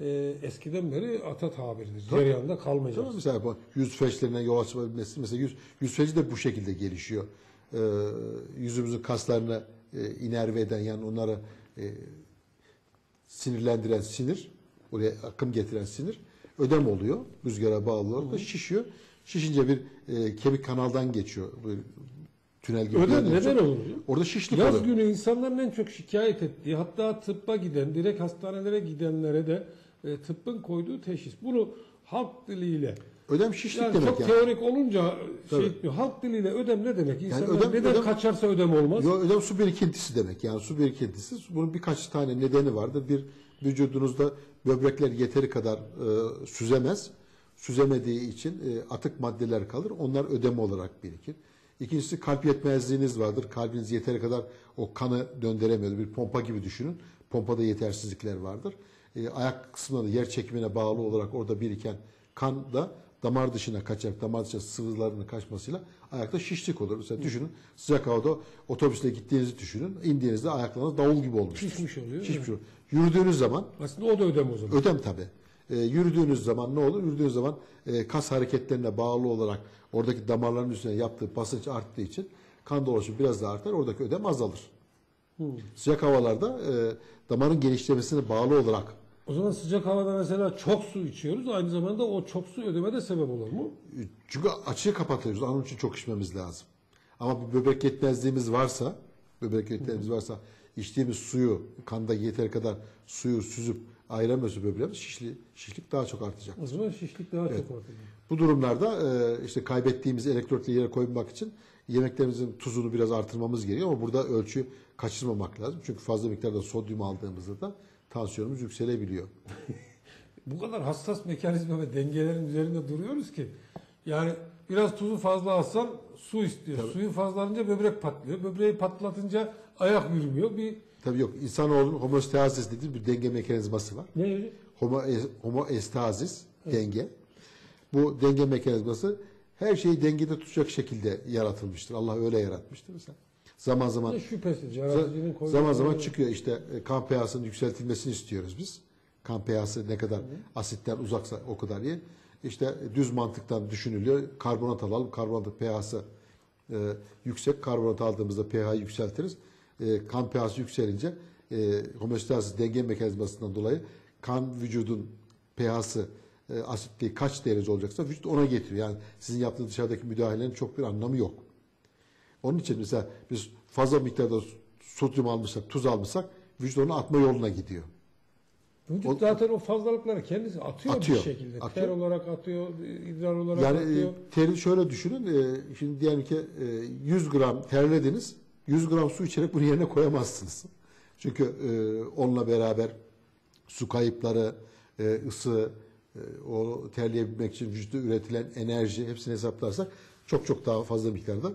e, eskiden beri ata tabiridir. Tabii. Ceryanda kalmayacağız. Tamam mesela bu yüz feşlerine yol açabilmesi mesela yüz, yüz feci de bu şekilde gelişiyor. Ee, yüzümüzün kaslarını e, inerve eden yani onları e, sinirlendiren sinir, oraya akım getiren sinir ödem oluyor. Rüzgara bağlı olarak da şişiyor. Şişince bir e, kemik kanaldan geçiyor. Böyle Tünel gibi. Yerden neden olur? Orada şişlik Yaz olur. günü insanların en çok şikayet ettiği hatta tıbba giden, direkt hastanelere gidenlere de e, tıbbın koyduğu teşhis. Bunu halk diliyle Ödem şişlik yani demek çok yani. teorik olunca Tabii. şey etmiyor. Halk diliyle ödem ne demek? İnsanlar ödem- neden ödem- kaçarsa ödem olmaz? Yo, ödem su birikintisi demek. Yani su birikintisi. Bunun birkaç tane nedeni vardır. Bir vücudunuzda böbrekler yeteri kadar e, süzemez. Süzemediği için e, atık maddeler kalır. Onlar ödem olarak birikir. İkincisi kalp yetmezliğiniz vardır. Kalbiniz yeteri kadar o kanı döndüremiyor. Bir pompa gibi düşünün. Pompada yetersizlikler vardır. E, ayak kısmında yer çekimine bağlı olarak orada biriken kan da damar dışına kaçarak damar dışına sıvılarının kaçmasıyla ayakta şişlik olur. Mesela düşünün sıcak havada otobüsle gittiğinizi düşünün. İndiğinizde ayaklarınız davul gibi olmuş. Şişmiş oluyor. Şişmiş olur. Yürüdüğünüz zaman Aslında o da ödem o zaman. ödem tabi. yürüdüğünüz zaman ne olur? Yürüdüğünüz zaman e, kas hareketlerine bağlı olarak oradaki damarların üstüne yaptığı basınç arttığı için kan dolaşımı biraz daha artar. Oradaki ödem azalır. Hmm. Sıcak havalarda e, damarın genişlemesine bağlı olarak O zaman sıcak havada mesela çok su içiyoruz. Aynı zamanda o çok su ödeme de sebep olur mu? Çünkü açığı kapatıyoruz. Onun için çok içmemiz lazım. Ama bir böbrek yetmezliğimiz varsa, böbrek yetmezliğimiz varsa içtiğimiz suyu, kanda yeteri kadar suyu süzüp ayıramıyorsa böbreğimiz şişli, şişlik daha çok artacak. O zaman şişlik daha Evet. çok ortaya. Bu durumlarda e, işte kaybettiğimiz elektrotlu yere koymak için yemeklerimizin tuzunu biraz artırmamız gerekiyor ama burada ölçü kaçırmamak lazım. Çünkü fazla miktarda sodyum aldığımızda da tansiyonumuz yükselebiliyor. [laughs] Bu kadar hassas mekanizma ve dengelerin üzerinde duruyoruz ki yani biraz tuzu fazla alsan su istiyor. Tabii. Suyu fazla alınca böbrek patlıyor. Böbreği patlatınca ayak yürümüyor. Bir Tabii yok insanoğlunun homeostazis dediği bir denge mekanizması var. ne öyle? Homo, homoestazis denge. Bu denge mekanizması her şeyi dengede tutacak şekilde yaratılmıştır. Allah öyle yaratmıştır mesela. Zaman zaman şüphesiz zaman zaman çıkıyor işte e, kan pH'sının yükseltilmesini istiyoruz biz. Kan pH'sı ne kadar asitten uzaksa o kadar iyi. İşte düz mantıktan düşünülüyor. Karbonat alalım. Karbonatın pH'sı e, yüksek. Karbonat aldığımızda pH yükseltiriz. E, kan pH'sı yükselince e, homeostazis denge mekanizmasından dolayı kan vücudun pH'sı e, asitliği kaç derece olacaksa vücut ona getiriyor. Yani sizin yaptığınız dışarıdaki müdahalenin çok bir anlamı yok. Onun için mesela biz fazla miktarda sodyum almışsak, tuz almışsak vücut onu atma yoluna gidiyor. Vücut O- zaten o fazlalıkları kendisi atıyor, Atıyor, bir şekilde. atıyor. Ter olarak atıyor, idrar olarak Yani atıyor. e, teri şöyle düşünün. e, Şimdi diyelim ki e, 100 gram terlediniz. 100 gram su içerek bunu yerine koyamazsınız. Çünkü e, onunla beraber su kayıpları, e, ısı, e, o terleyebilmek için vücutta üretilen enerji hepsini hesaplarsak çok çok daha fazla miktarda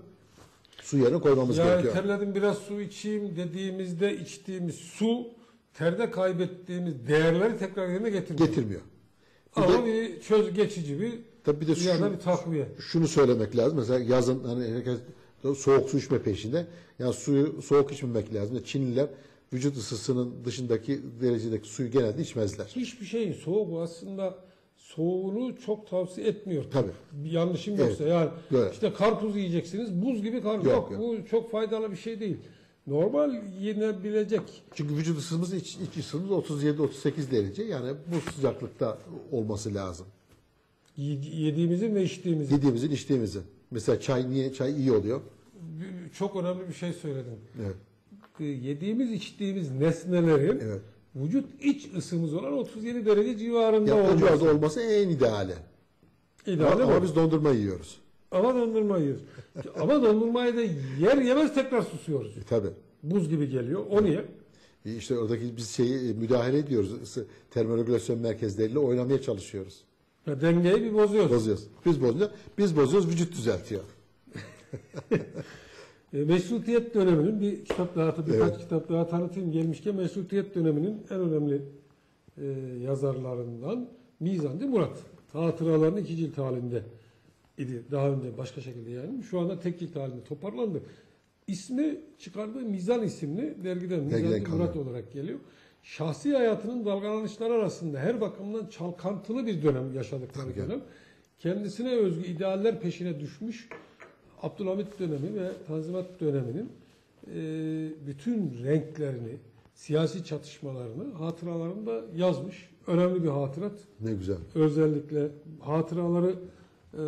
su yerine koymamız yani gerekiyor. terledim biraz su içeyim dediğimizde içtiğimiz su terde kaybettiğimiz değerleri tekrar yerine getirmiyor. Getirmiyor. Bir Ama de- bir çöz geçici bir Tabii bir de şu- bir takviye. şunu söylemek lazım. Mesela yazın hani herkes soğuk su içme peşinde. Yani suyu soğuk içmemek lazım. Çinliler vücut ısısının dışındaki derecedeki suyu genelde içmezler. Hiçbir şeyin soğuğu aslında soğuğunu çok tavsiye etmiyor. Tabii. Bir yanlışım Evet. yoksa yani Evet. işte karpuz yiyeceksiniz buz gibi karpuz. Yok, Yok, yok. bu çok faydalı bir şey değil. Normal yenebilecek. Çünkü vücut ısımız iç, iç ısımız 37-38 derece. Yani bu sıcaklıkta olması lazım. Yedi- Yediğimizin ve içtiğimizin. Yediğimizin, içtiğimizin. Mesela çay niye? Çay iyi oluyor. Çok önemli bir şey söyledin. Evet. Yediğimiz içtiğimiz nesnelerin Evet. vücut iç ısımız olan 37 derece civarında olması. civarda olması en ideali. İdeal ama, ama, biz dondurma yiyoruz. ama dondurma yiyoruz. [laughs] ama dondurmayı da yer yemez tekrar susuyoruz. E, tabii. Buz gibi geliyor. O niye? E, İşte oradaki biz şeyi e, müdahale ediyoruz. Termoregülasyon merkezleriyle oynamaya çalışıyoruz. Ya dengeyi bir bozuyoruz. Bozuyoruz. Biz bozuyoruz. Biz bozuyoruz. Vücut düzeltiyor. [laughs] E, Meşrutiyet döneminin bir kitap daha, birkaç Evet. kitap daha tanıtayım gelmişken Meşrutiyet döneminin en önemli e, yazarlarından Mizancı Murat. Hatıralarını iki cilt halinde idi. Daha önce başka şekilde yani. Şu anda tek cilt halinde toparlandı. İsmi çıkardığı Mizan isimli dergiden kalıyor. Murat olarak geliyor. Şahsi hayatının dalgalanışları arasında her bakımdan çalkantılı bir dönem yaşadıkları Tabii. dönem. Kendisine özgü idealler peşine düşmüş Abdülhamit dönemi ve Tanzimat döneminin e, bütün renklerini, siyasi çatışmalarını hatıralarında yazmış. Önemli bir hatırat. Ne güzel. Özellikle hatıraları e,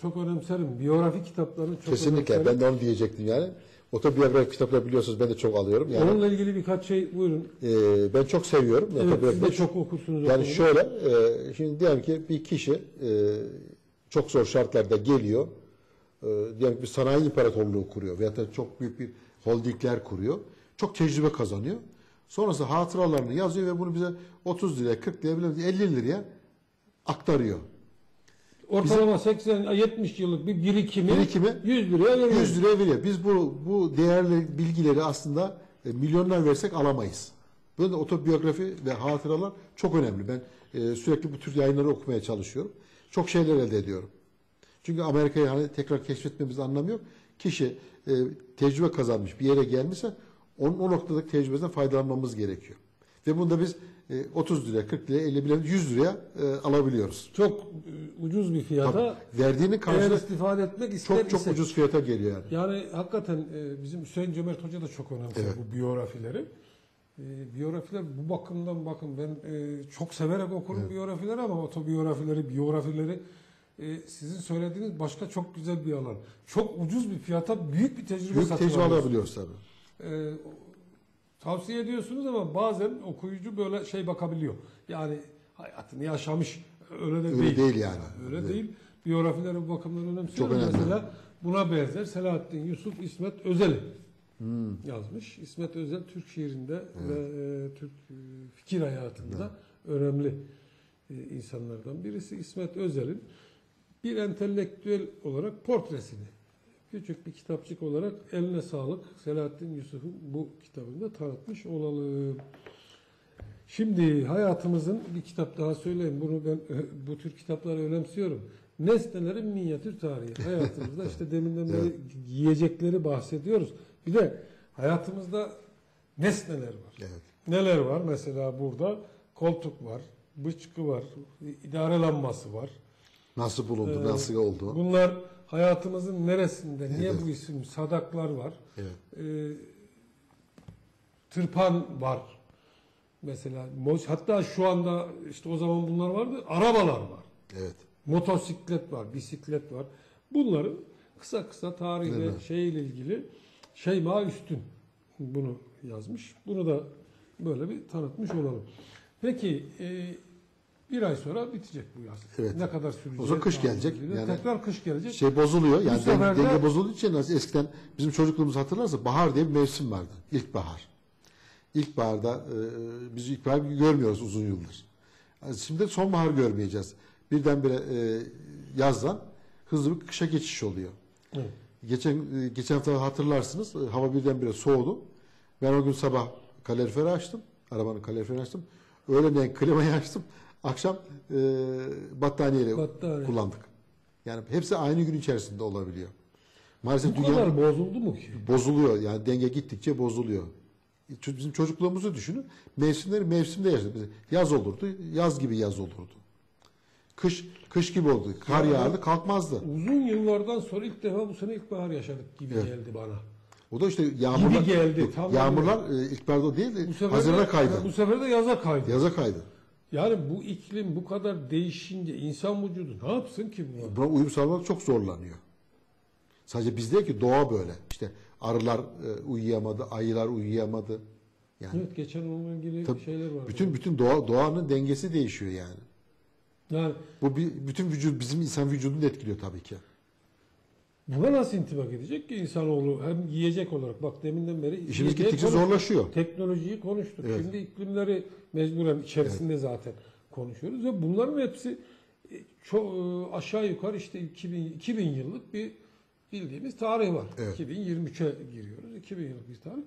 çok önemserim. Biyografi kitaplarını çok Kesinlikle. önemserim. Ben de onu diyecektim yani. Otobiyografi kitapları biliyorsunuz ben de çok alıyorum. Yani Onunla ilgili birkaç şey buyurun. e, ben çok seviyorum. Evet, siz de çok okursunuz. Yani şöyle, e, şimdi diyelim ki bir kişi e, çok zor şartlarda geliyor, diyelim ki bir sanayi imparatorluğu kuruyor veyahut da çok büyük bir holdingler kuruyor. Çok tecrübe kazanıyor. Sonrasında hatıralarını yazıyor ve bunu bize 30 liraya, 40 liraya, bilmem 50 liraya aktarıyor. Ortalama 80 70 yıllık bir birikimi, Birikimi 100 liraya veriyor. 100 liraya veriyor. Biz bu bu değerli bilgileri aslında e, milyonlar versek alamayız. Böyle otobiyografi ve hatıralar çok önemli. Ben e, sürekli bu tür yayınları okumaya çalışıyorum. Çok şeyler elde ediyorum. Çünkü Amerika'yı hani tekrar keşfetmemiz anlamı yok. Kişi e, tecrübe kazanmış bir yere gelmişse onun o noktadaki tecrübesinden faydalanmamız gerekiyor. Ve bunu da biz e, 30 liraya, 40 liraya, 50 liraya, 100 liraya e, alabiliyoruz. Çok ucuz bir fiyata Tabii, verdiğinin eğer karşılığı istifade etmek ister çok çok isek- ucuz fiyata geliyor yani. Yani hakikaten e, bizim Hüseyin Cömert Hoca da çok önemser Evet. bu biyografileri. E, biyografiler bu bakımdan bakın ben çok severek okurum biyografileri ama otobiyografileri, biyografileri e, sizin söylediğiniz başka çok güzel bir alan. Çok ucuz bir fiyata büyük bir tecrübe Büyük satın tecrübe alabiliyoruz tabii. E, tavsiye ediyorsunuz ama bazen okuyucu böyle şey bakabiliyor. Yani hayatını yaşamış öyle de Öyle değil. değil yani. Öyle Evet. değil. Biyografileri bu bakımdan önemsiyorum. Çok önemli. Mesela buna benzer Selahattin Yusuf İsmet Özel'i Hmm. yazmış. İsmet Özel Türk şiirinde ve e, Türk e, fikir hayatında önemli e, insanlardan birisi. İsmet Özel'in bir entelektüel olarak portresini küçük bir kitapçık olarak eline sağlık Selahattin Yusuf'un bu kitabında tanıtmış olalım. Şimdi hayatımızın bir kitap daha söyleyeyim. Bunu ben e, bu tür kitapları önemsiyorum. Nesnelerin minyatür tarihi. Hayatımızda işte deminden beri yiyecekleri bahsediyoruz. Bir de hayatımızda nesneler var. Evet. Neler var? Mesela burada koltuk var, bıçkı var, idare lambası var. Nasıl bulundu, Ee, nasıl oldu? Bunlar hayatımızın neresinde? Niye Evet. bu isim? Sadaklar var. Evet. Ee, tırpan var. Mesela hatta şu anda işte o zaman bunlar vardı. Arabalar var. Evet. Motosiklet var, bisiklet var. Bunların kısa kısa tarihle Evet. şeyle ilgili Şeyma Üstün bunu yazmış. Bunu da böyle bir tanıtmış olalım. Peki e, bir ay sonra bitecek bu yaz. Evet. Ne kadar sürecek? O zaman kış gelecek. Yani Tekrar kış gelecek. Şey bozuluyor. Yani denge, de- denge bozulduğu için eskiden bizim çocukluğumuzu hatırlarsa bahar diye bir mevsim vardı. İlkbahar. İlkbaharda e, biz ilkbahar görmüyoruz uzun yıldır. Yani Şimdi sonbahar görmeyeceğiz. Birdenbire e, yazdan hızlı bir kışa geçiş oluyor. Evet. Geçen e, geçen hafta hatırlarsınız e, hava birdenbire soğudu. Ben o gün sabah kaloriferi açtım. Arabanın kaloriferini açtım. Öğleden klimayı [laughs] açtım. Akşam e, battaniyeyle Battaniye. kullandık. Yani hepsi aynı gün içerisinde olabiliyor. Maalesef Bu dünya kadar bozuldu mu ki? bozuluyor. Yani denge gittikçe bozuluyor. Çünkü Bizim çocukluğumuzu düşünün. Mevsimleri mevsimde yaşadık. Yaz olurdu. Yaz gibi yaz olurdu. Kış kış gibi oldu. Kar Ya- yağardı, kalkmazdı. Uzun yıllardan sonra ilk defa bu sene ilkbahar yaşadık gibi Evet. geldi bana. O da işte yağmurlar geldi, Yok, tam yağmurlar e, ilkbaharda değil de Bu sefer Haziran'a de, kaydı. Bu sefer de yaza kaydı. Yaza kaydı. Yani bu iklim bu kadar değişince insan vücudu ne yapsın ki buna? Buna uyum sağlamak çok zorlanıyor. Sadece bizde ki doğa böyle. İşte arılar e, uyuyamadı, ayılar uyuyamadı. Yani Evet geçen onunla ilgili Tabii, şeyler var. bütün bütün doğa doğanın dengesi değişiyor yani. Yani Bu bir, bütün vücut bizim insan vücudunu da etkiliyor tabii ki. Buna nasıl intibak edecek ki insanoğlu hem yiyecek olarak bak deminden beri İşimiz gittikçe konuştuk, zorlaşıyor. Teknolojiyi konuştuk. Evet. Şimdi iklimleri mecburen içerisinde zaten konuşuyoruz ve bunların hepsi e, çok aşağı yukarı işte 2000 2000 yıllık bir bildiğimiz tarih var. Evet. 2023'e giriyoruz. 2000 yıllık bir tarih.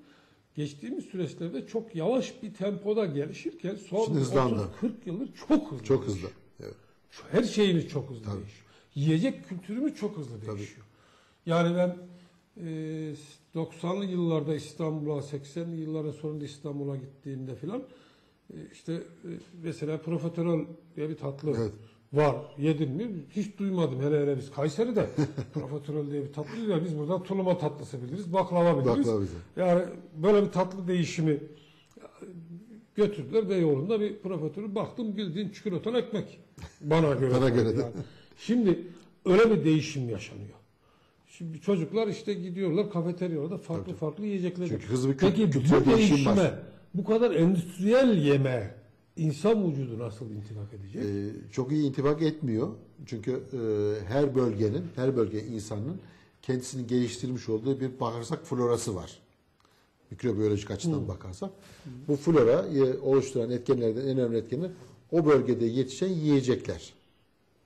Geçtiğimiz süreçlerde çok yavaş bir tempoda gelişirken son Şimdi hızlandı. 30-40 yıldır çok hızlı. Çok değişiyor. hızlı. Evet. Her şeyimiz çok hızlı Tabii. değişiyor. Yiyecek kültürümüz çok hızlı Tabii. değişiyor. Yani ben e, 90'lı yıllarda İstanbul'a, 80'li yılların sonunda İstanbul'a gittiğimde filan e, işte e, mesela profiterol diye bir tatlı Evet. var. Yedin mi? Hiç duymadım. Hele hele biz Kayseri'de [laughs] profiterol diye bir tatlı yiyorlar. Biz buradan tuluma tatlısı biliriz, baklava biliriz. Baklava bize. Yani böyle bir tatlı değişimi götürdüler Beyoğlu'nda bir profiterol. Baktım bildiğin çikolatalı ekmek. Bana göre. Bana göre de. yani. Şimdi öyle bir değişim yaşanıyor. Şimdi çocuklar işte gidiyorlar kafeteryalarda farklı Tabii. farklı yiyecekler. Çünkü hızlı bir Peki bu değişim değişime var. bu kadar endüstriyel yeme insan vücudu nasıl intibak edecek? Ee, çok iyi intibak etmiyor. Çünkü e, her bölgenin, her bölge insanın kendisini geliştirmiş olduğu bir bağırsak florası var. Mikrobiyolojik açıdan bakarsak. Bu flora e, oluşturan etkenlerden en önemli etkeni o bölgede yetişen yiyecekler.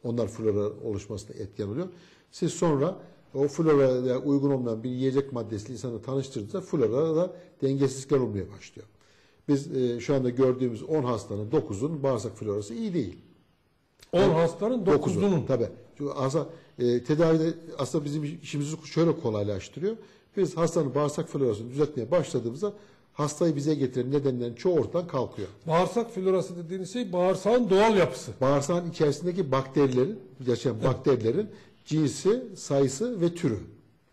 Onlar flora oluşmasına etken oluyor. Siz sonra o floraya uygun olmayan bir yiyecek maddesiyle insanı tanıştırdığınızda florada dengesizlikler olmaya başlıyor. Biz e, şu anda gördüğümüz 10 hastanın 9'un bağırsak florası iyi değil. 10 hastanın 9'unun. Tabii. Çünkü aslında e, tedavide aslında bizim işimizi şöyle kolaylaştırıyor. Biz hastanın bağırsak florasını düzeltmeye başladığımızda hastayı bize getiren nedenlerin çoğu ortadan kalkıyor. Bağırsak florası dediğiniz şey bağırsağın doğal yapısı. Bağırsağın içerisindeki bakterilerin, yaşayan bakterilerin cinsi, sayısı ve türü.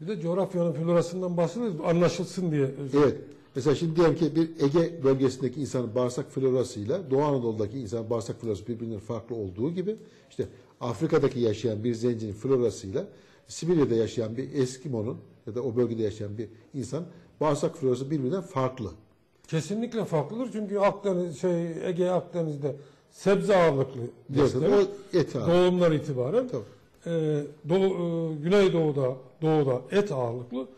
Bir de coğrafyanın florasından bahsediyoruz anlaşılsın diye. Evet. Mesela şimdi diyelim ki bir Ege bölgesindeki insanın bağırsak florasıyla Doğu Anadolu'daki insanın bağırsak florası birbirinden farklı olduğu gibi işte Afrika'daki yaşayan bir zencinin florasıyla Sibirya'da yaşayan bir Eskimo'nun ya da o bölgede yaşayan bir insan bağırsak florası birbirinden farklı. Kesinlikle farklıdır çünkü Akdeniz şey Ege Akdeniz'de sebze ağırlıklı beslenir. o et ağırlıklı. Doğumdan itibaren Tabii. E, Doğu, e, Güneydoğu'da Doğu'da et ağırlıklı.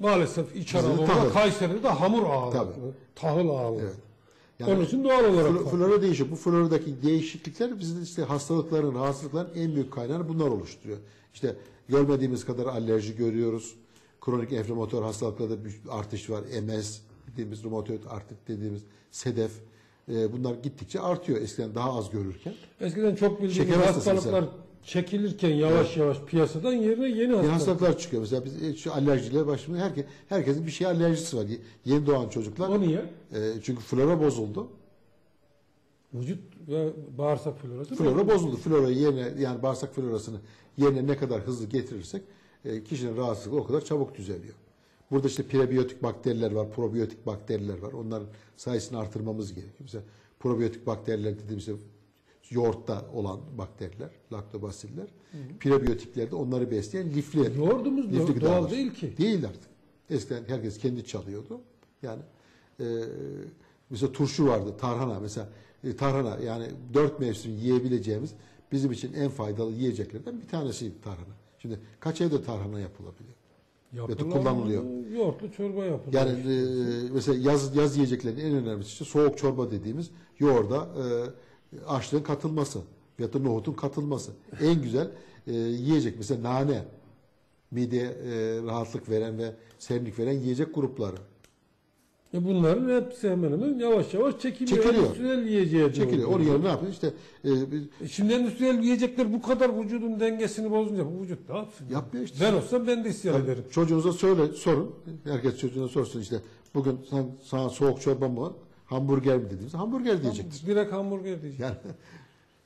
Maalesef İç Anadolu'da. Kayseri'de de hamur ağırlıklı. Tabii. Tahıl ağırlıklı. Evet. Yani Onun için doğal olarak Flo- farklı. Flora değişiyor. Bu floradaki değişiklikler bizim işte hastalıkların, rahatsızlıkların en büyük kaynağını bunlar oluşturuyor. İşte görmediğimiz kadar alerji görüyoruz. Kronik enflamatör hastalıklarda bir artış var. MS dediğimiz, romatoid artrit dediğimiz, sedef. Ee, bunlar gittikçe artıyor. Eskiden daha az görürken. Eskiden çok bildiğimiz hastalıklar mesela. Çekilirken yavaş yavaş piyasadan yerine yeni Yeni hastalıklar. hastalıklar çıkıyor. Mesela biz e, şu alerjiyle başlıyoruz. Herkes, herkesin bir şeye alerjisi var. Yeni doğan çocuklar. O niye? e, çünkü flora bozuldu. Vücut ve bağırsak florası. Flora bozuldu. Florayı yerine yani bağırsak florasını yerine ne kadar hızlı getirirsek e, kişinin rahatsızlığı o kadar çabuk düzeliyor. Burada işte prebiyotik bakteriler var, probiyotik bakteriler var. Onların sayısını artırmamız gerekiyor. Mesela probiyotik bakteriler dediğimiz şey, yoğurtta olan bakteriler, laktobasiller. Prebiyotikler de onları besleyen lifli. Yoğurdumuz lifli doğal gıdalar. değil ki. Değil artık. Eskiden herkes kendi çalıyordu. Yani e, mesela turşu vardı, tarhana mesela e, tarhana yani dört mevsim yiyebileceğimiz bizim için en faydalı yiyeceklerden bir tanesiydi tarhana. Şimdi kaç evde tarhana yapılabiliyor? Yapılan, kullanılıyor. Yoğurtlu çorba yapılıyor. Yani e, mesela yaz yaz yiyeceklerin en önemlisi işte soğuk çorba dediğimiz yoğurda e, açlığın katılması ya da nohutun katılması. En güzel e, yiyecek mesela nane mideye e, rahatlık veren ve serinlik veren yiyecek grupları. E bunların hepsi hemen hemen yavaş yavaş çekiliyor. Çekiliyor. Endüstriyel yiyeceğe Çekiliyor. Onun yerine ne yapıyor? İşte e, E Şimdi endüstriyel yiyecekler bu kadar vücudun dengesini bozunca bu vücut ne yapsın? yapmıyor işte. Ben olsam ben de isyan ederim. Çocuğunuza söyle, sorun. Herkes çocuğuna sorsun işte. Bugün sen, sana soğuk çorba mı var? Hamburger mi dediğimizde hamburger diyecektir. Direkt hamburger diyecek. Yani [laughs]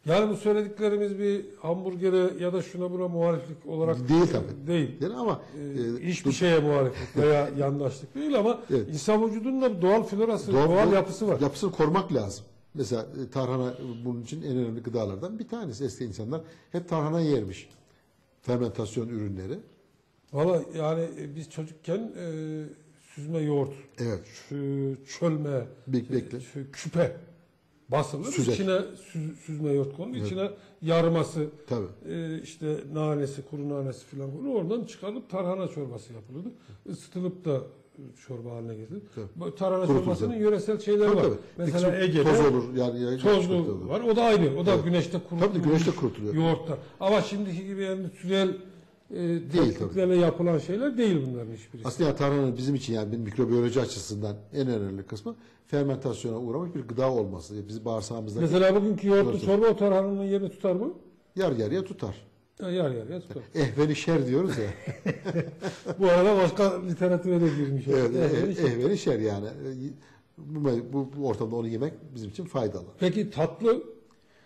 Yani bu söylediklerimiz bir hamburgere ya da şuna buna muhaliflik olarak Değil tabii. Değil. yani ama Ee, e, hiçbir şeye muhaliflik veya [laughs] yandaşlık değil ama Evet. insan vücudunun da doğal florası, doğal, doğal- yapısı var. Yapısını korumak lazım. Mesela e, tarhana bunun için en önemli gıdalardan bir tanesi. Eski insanlar hep tarhana yermiş. Fermentasyon ürünleri. Valla yani e, biz çocukken e, süzme yoğurt, Evet. çölme, Bek- bekle. şu küpe basılır. Süzek. İçine sü- süzme yoğurt konur. Evet. içine yarması, Tabii. e, işte nanesi, kuru nanesi falan konur. Oradan çıkarılıp tarhana çorbası yapılırdı. Isıtılıp da çorba haline getirildi. Tabii. Tarhana Kurutuldu. çorbasının yöresel şeyleri Tabii, var. tabii. Mesela kısmı Ege'de toz olur yani. yani tozlu var. O da aynı. O da Evet. güneşte kurutulmuş. Tabii güneşte kurutuluyor. Yoğurtta. Ama şimdiki gibi endüstriyel e, tabii. tekniklerle yapılan şeyler değil bunların hiçbirisi. Aslında tarhananın bizim için yani bir mikrobiyoloji açısından en önemli kısmı fermentasyona uğramış bir gıda olması. Yani Bizim bağırsağımızda Mesela bugünkü yoğurtlu Doğru. çorba o tarhananın yerini tutar mı? yer yarıya tutar. Ya, yer yer yer tutar. [laughs] Ehveni şer diyoruz ya. [laughs] Bu arada başka literatüre de girmiş. evet, Yani eh- işte. ehveni şer yani. Bu, bu, bu ortamda onu yemek bizim için faydalı. Peki tatlı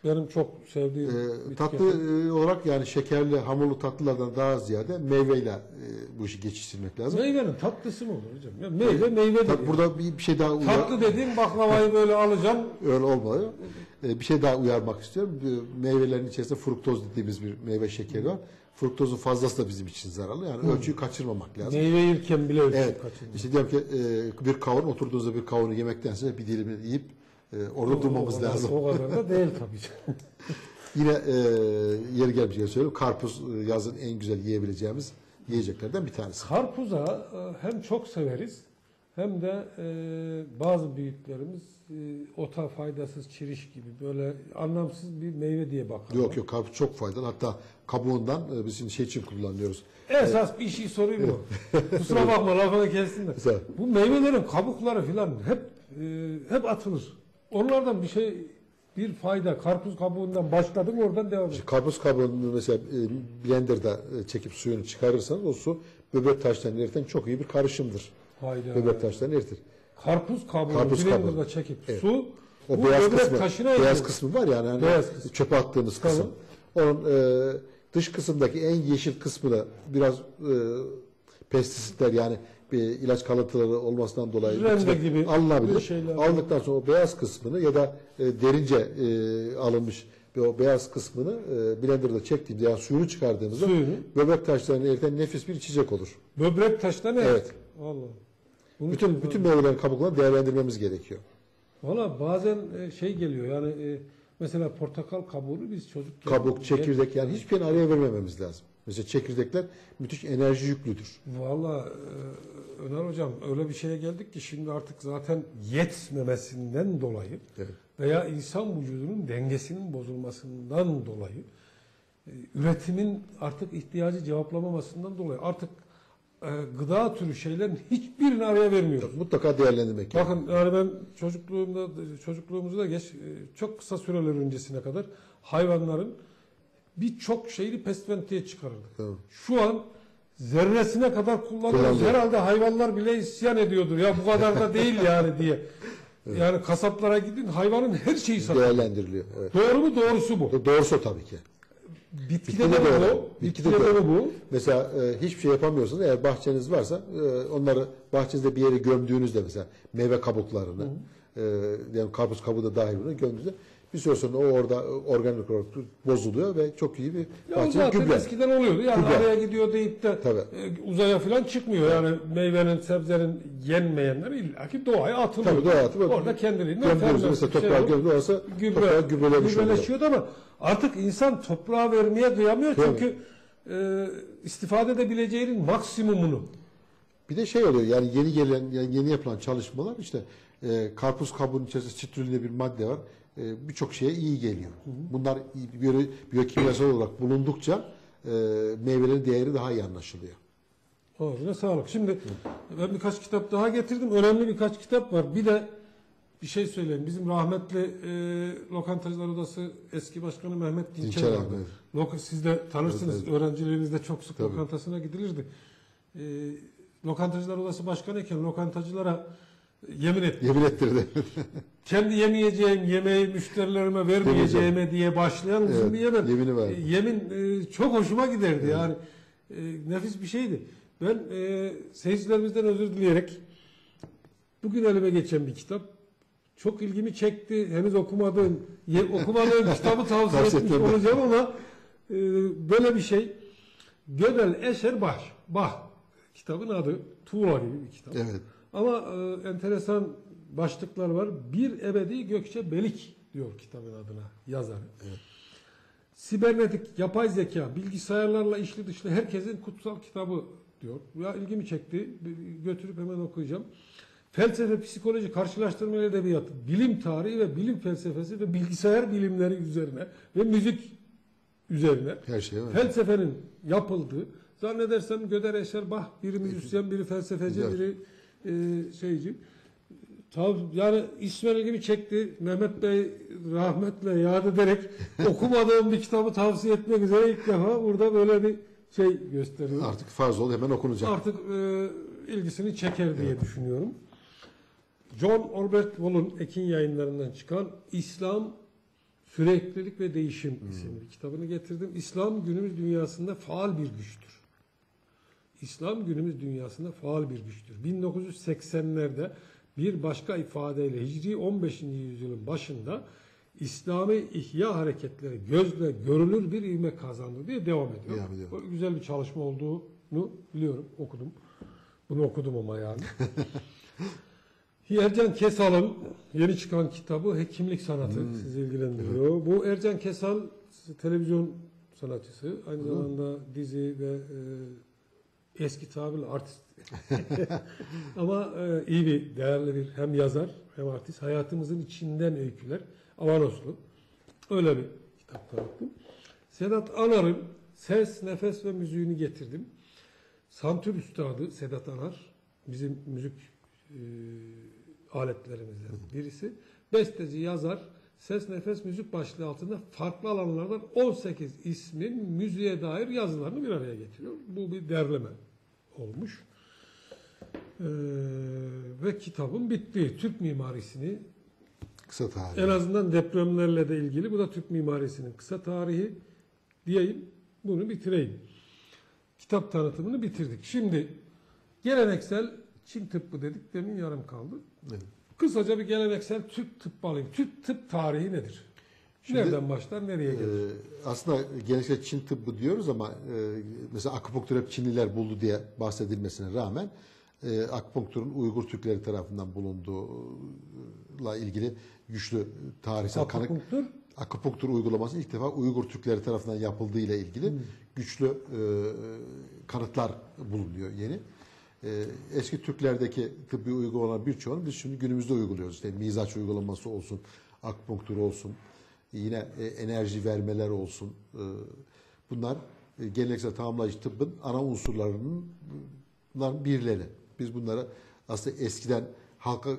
benim çok sevdiğim bitki. tatlı e, olarak yani şekerli, hamurlu tatlılardan daha ziyade meyveyle e, bu işi geçiştirmek lazım. Meyvenin tatlısı mı olur hocam? Ya meyve meyve Tabii burada bir, bir şey daha uyar, Tatlı dediğim baklavayı böyle alacaksın. [laughs] öyle olmuyor. Ee, bir şey daha uyarmak istiyorum. Meyvelerin içerisinde fruktoz dediğimiz bir meyve şekeri var. Fruktozun fazlası da bizim için zararlı. Yani ölçüyü kaçırmamak lazım. Meyve yerken bile ölçüp Evet. kaçırmıyor. İşte diyelim ki e, bir kavun oturduğunuzda bir kavunu yemektense bir dilimi yiyip e, orada durmamız O kadar- lazım. O kadar da [laughs] değil tabii. Yine e, yeri gelmişken söyleyeyim. Karpuz e, yazın en güzel yiyebileceğimiz yiyeceklerden bir tanesi. Karpuza e, hem çok severiz hem de e, bazı büyüklerimiz e, ota faydasız çiriş gibi böyle anlamsız bir meyve diye bakarlar. Yok yok karpuz çok faydalı. Hatta kabuğundan e, biz şimdi şey için kullanıyoruz. Esas bir şey sorayım mı? [laughs] Kusura bakma lafını kestin de. Bu meyvelerin kabukları filan hep e, hep atılır. Onlardan bir şey bir fayda karpuz kabuğundan başladın oradan devam et. işte karpuz kabuğunu mesela e, blenderda e, çekip suyunu çıkarırsanız o su böbrek taşlarını eriten çok iyi bir karışımdır. Hayda. Böbrek taşlarını eritir. Karpuz kabuğunu Karpuz blenderda kabuğu. çekip Evet. su O bu beyaz böbrek kısmı, taşına beyaz eriyor. kısmı var yani hani Beyaz kısmı. çöpe attığımız kısım. Onun e, dış kısımdaki en yeşil kısmını biraz e, pestisitler yani bir ilaç kalıntıları olmasından dolayı Rende gibi alınabilir. şeyler. Aldıktan sonra o beyaz kısmını ya da e, derince e, alınmış ve o beyaz kısmını e, blenderda çektiğimizde yani suyunu çıkardığımızda Suyunu. böbrek taşlarını eriten nefis bir içecek olur. Böbrek taşlarına Evet. Allah. Bunu Bütün bütün meyvelerin kabuklarını değerlendirmemiz gerekiyor. Valla bazen e, şey geliyor yani e, mesela portakal kabuğunu biz çocuk Kabuk, çekirdek yani hiçbir şeyin araya vermememiz lazım. Mesela çekirdekler müthiş enerji yüklüdür. Valla e, Öner Hocam öyle bir şeye geldik ki şimdi artık zaten yetmemesinden dolayı Evet. veya insan vücudunun dengesinin bozulmasından dolayı e, üretimin artık ihtiyacı cevaplamamasından dolayı artık e, gıda türü şeylerin hiçbirini araya vermiyoruz. Mutlaka değerlendirmek. Bakın yani ben çocukluğumda çocukluğumuzu da geç çok kısa süreler öncesine kadar hayvanların birçok şeyini pestventiye çıkarırdık. Tamam. Şu an zerresine kadar kullanıyoruz. Kullanıyor. Herhalde hayvanlar bile isyan ediyordur. Ya bu kadar da değil yani diye. [laughs] Yani kasaplara gidin hayvanın her şeyi satıyor. Değerlendiriliyor. Evet. Doğru mu? Doğrusu bu. Do- Doğrusu tabii ki. Bitkide Bitkide de doğru. bu. Bitkide Bitkide de doğru. bu. Mesela e, hiçbir şey yapamıyorsanız eğer bahçeniz varsa e, onları bahçenizde bir yere gömdüğünüzde mesela meyve kabuklarını e, yani karpuz kabuğu da dahil buna gömdüğünüzde bir süre sonra o orada e, organik olarak bozuluyor ve çok iyi bir Ya bahçe zaten gübre. eskiden oluyordu. Yani Gübre. araya gidiyor deyip de Tabii. e, uzaya falan çıkmıyor. Yani meyvenin, sebzenin yenmeyenleri illaki doğaya atılıyor. Tabii doğaya atılıyor. Orada kendiliğinden Gömdüğünüzde ferment mesela şey toprağa olup gömdüğü olsa gübre, toprağı gübrelemiş oluyor. gübreleşiyordu ama artık insan toprağa vermeye kıyamıyor Tabii. çünkü e, istifade edebileceğinin maksimumunu. Bir de şey oluyor yani yeni gelen yani yeni yapılan çalışmalar işte e, karpuz kabuğunun içerisinde sitrulinde bir madde var. E, Birçok şeye iyi geliyor. Bunlar biyo, biyokimyasal olarak bulundukça e, meyvelerin değeri daha iyi anlaşılıyor. Ağzına sağlık. Şimdi ben birkaç kitap daha getirdim. Önemli birkaç kitap var. Bir de bir şey söyleyeyim. Bizim rahmetli e, Lokantacılar Odası eski başkanı Mehmet Dinçer Dinçer vardı. Loka, siz de tanırsınız. Evet, evet. Öğrencilerinizde çok sık Tabii. lokantasına gidilirdi. E, Lokantacılar Odası başkanı iken lokantacılara yemin etti. Yemin ettirdi. [laughs] Kendi yemeyeceğim yemeği müşterilerime vermeyeceğime diye başlayan uzun Evet, bir yemin. yemini verdi. E, Yemin e, çok hoşuma giderdi yani. E, nefis bir şeydi. Ben e, seyircilerimizden özür dileyerek bugün elime geçen bir kitap çok ilgimi çekti. Henüz okumadığım, ye, okumadığım [laughs] kitabı tavsiye Tavsiye etmiş etmem. olacağım ama e, böyle bir şey. Gödel Eşer Bah. Bah. Kitabın adı Tuğla gibi bir kitap. evet. Ama e, enteresan başlıklar var. Bir ebedi Gökçe Belik diyor kitabın adına yazarı. Sibernetik, yapay zeka, bilgisayarlarla içli dışlı herkesin kutsal kitabı diyor. Ya ilgimi çekti. Götürüp hemen okuyacağım. Felsefe, psikoloji, karşılaştırma edebiyatı, bilim tarihi ve bilim felsefesi ve bilgisayar bilimleri üzerine ve müzik üzerine Her şey var. felsefenin yapıldığı zannedersem Göder Eşer Bah biri müzisyen biri felsefeci biri e, şeyci Tabii yani ismen ilgimi çekti. Mehmet Bey rahmetle yad ederek [laughs] okumadığım bir kitabı tavsiye etmek üzere ilk defa burada böyle bir şey gösteriyor. Artık farz ol hemen okunacak. Artık e, ilgisini çeker diye düşünüyorum. John Albert Wall'un Ekin yayınlarından çıkan İslam Süreklilik ve Değişim isimli bir kitabını getirdim. İslam günümüz dünyasında faal bir güçtür. İslam günümüz dünyasında faal bir güçtür. 1980'lerde bir başka ifadeyle Hicri 15. yüzyılın başında İslami ihya hareketleri gözle görülür bir ivme kazandı diye devam ediyor. Ediyor. Böyle güzel bir çalışma olduğunu biliyorum, okudum. Bunu okudum ama yani. [laughs] Ercan Kesal'ın yeni çıkan kitabı Hekimlik Sanatı Hmm. sizi ilgilendiriyor. Bu Ercan Kesal televizyon sanatçısı. Aynı zamanda dizi ve e, eski tabirle artist. [laughs] Ama e, iyi bir, değerli bir hem yazar hem artist. Hayatımızın içinden öyküler. Avanoslu. Öyle bir kitap tanıttım. Sedat Anar'ın ses, nefes ve müziğini getirdim. Santür Üstadı Sedat Anar. Bizim müzik e, aletlerimizden birisi. Besteci, yazar, ses, nefes, müzik başlığı altında farklı alanlardan 18 ismin müziğe dair yazılarını bir araya getiriyor. Bu bir derleme olmuş. Ee, ve kitabın bittiği Türk mimarisini Kısa tarih. en azından depremlerle de ilgili bu da Türk mimarisinin kısa tarihi diyeyim. Bunu bitireyim. Kitap tanıtımını bitirdik. Şimdi geleneksel Çin tıbbı dedik demin yarım kaldı. Evet. Kısaca bir geleneksel Türk tıbbı alayım. Türk tıp tarihi nedir? Şimdi, Nereden başlar, nereye gelir? Ee, aslında geleneksel Çin tıbbı diyoruz ama e, mesela akupunktur hep Çinliler buldu diye bahsedilmesine rağmen e, akupunkturun Uygur Türkleri tarafından bulunduğuyla ilgili güçlü tarihsel kanık Akupunktur akupunktur uygulaması ilk defa Uygur Türkleri tarafından yapıldığı ile ilgili güçlü e, kanıtlar bulunuyor yeni. E, eski Türklerdeki tıbbi uygulamalar birçoğunu biz şimdi günümüzde uyguluyoruz. İşte mizaç uygulaması olsun, akupunktur olsun, yine e, enerji vermeler olsun. E, bunlar e, geleneksel tamamlayıcı tıbbın ana unsurlarının birleri. Biz bunları aslında eskiden halka e,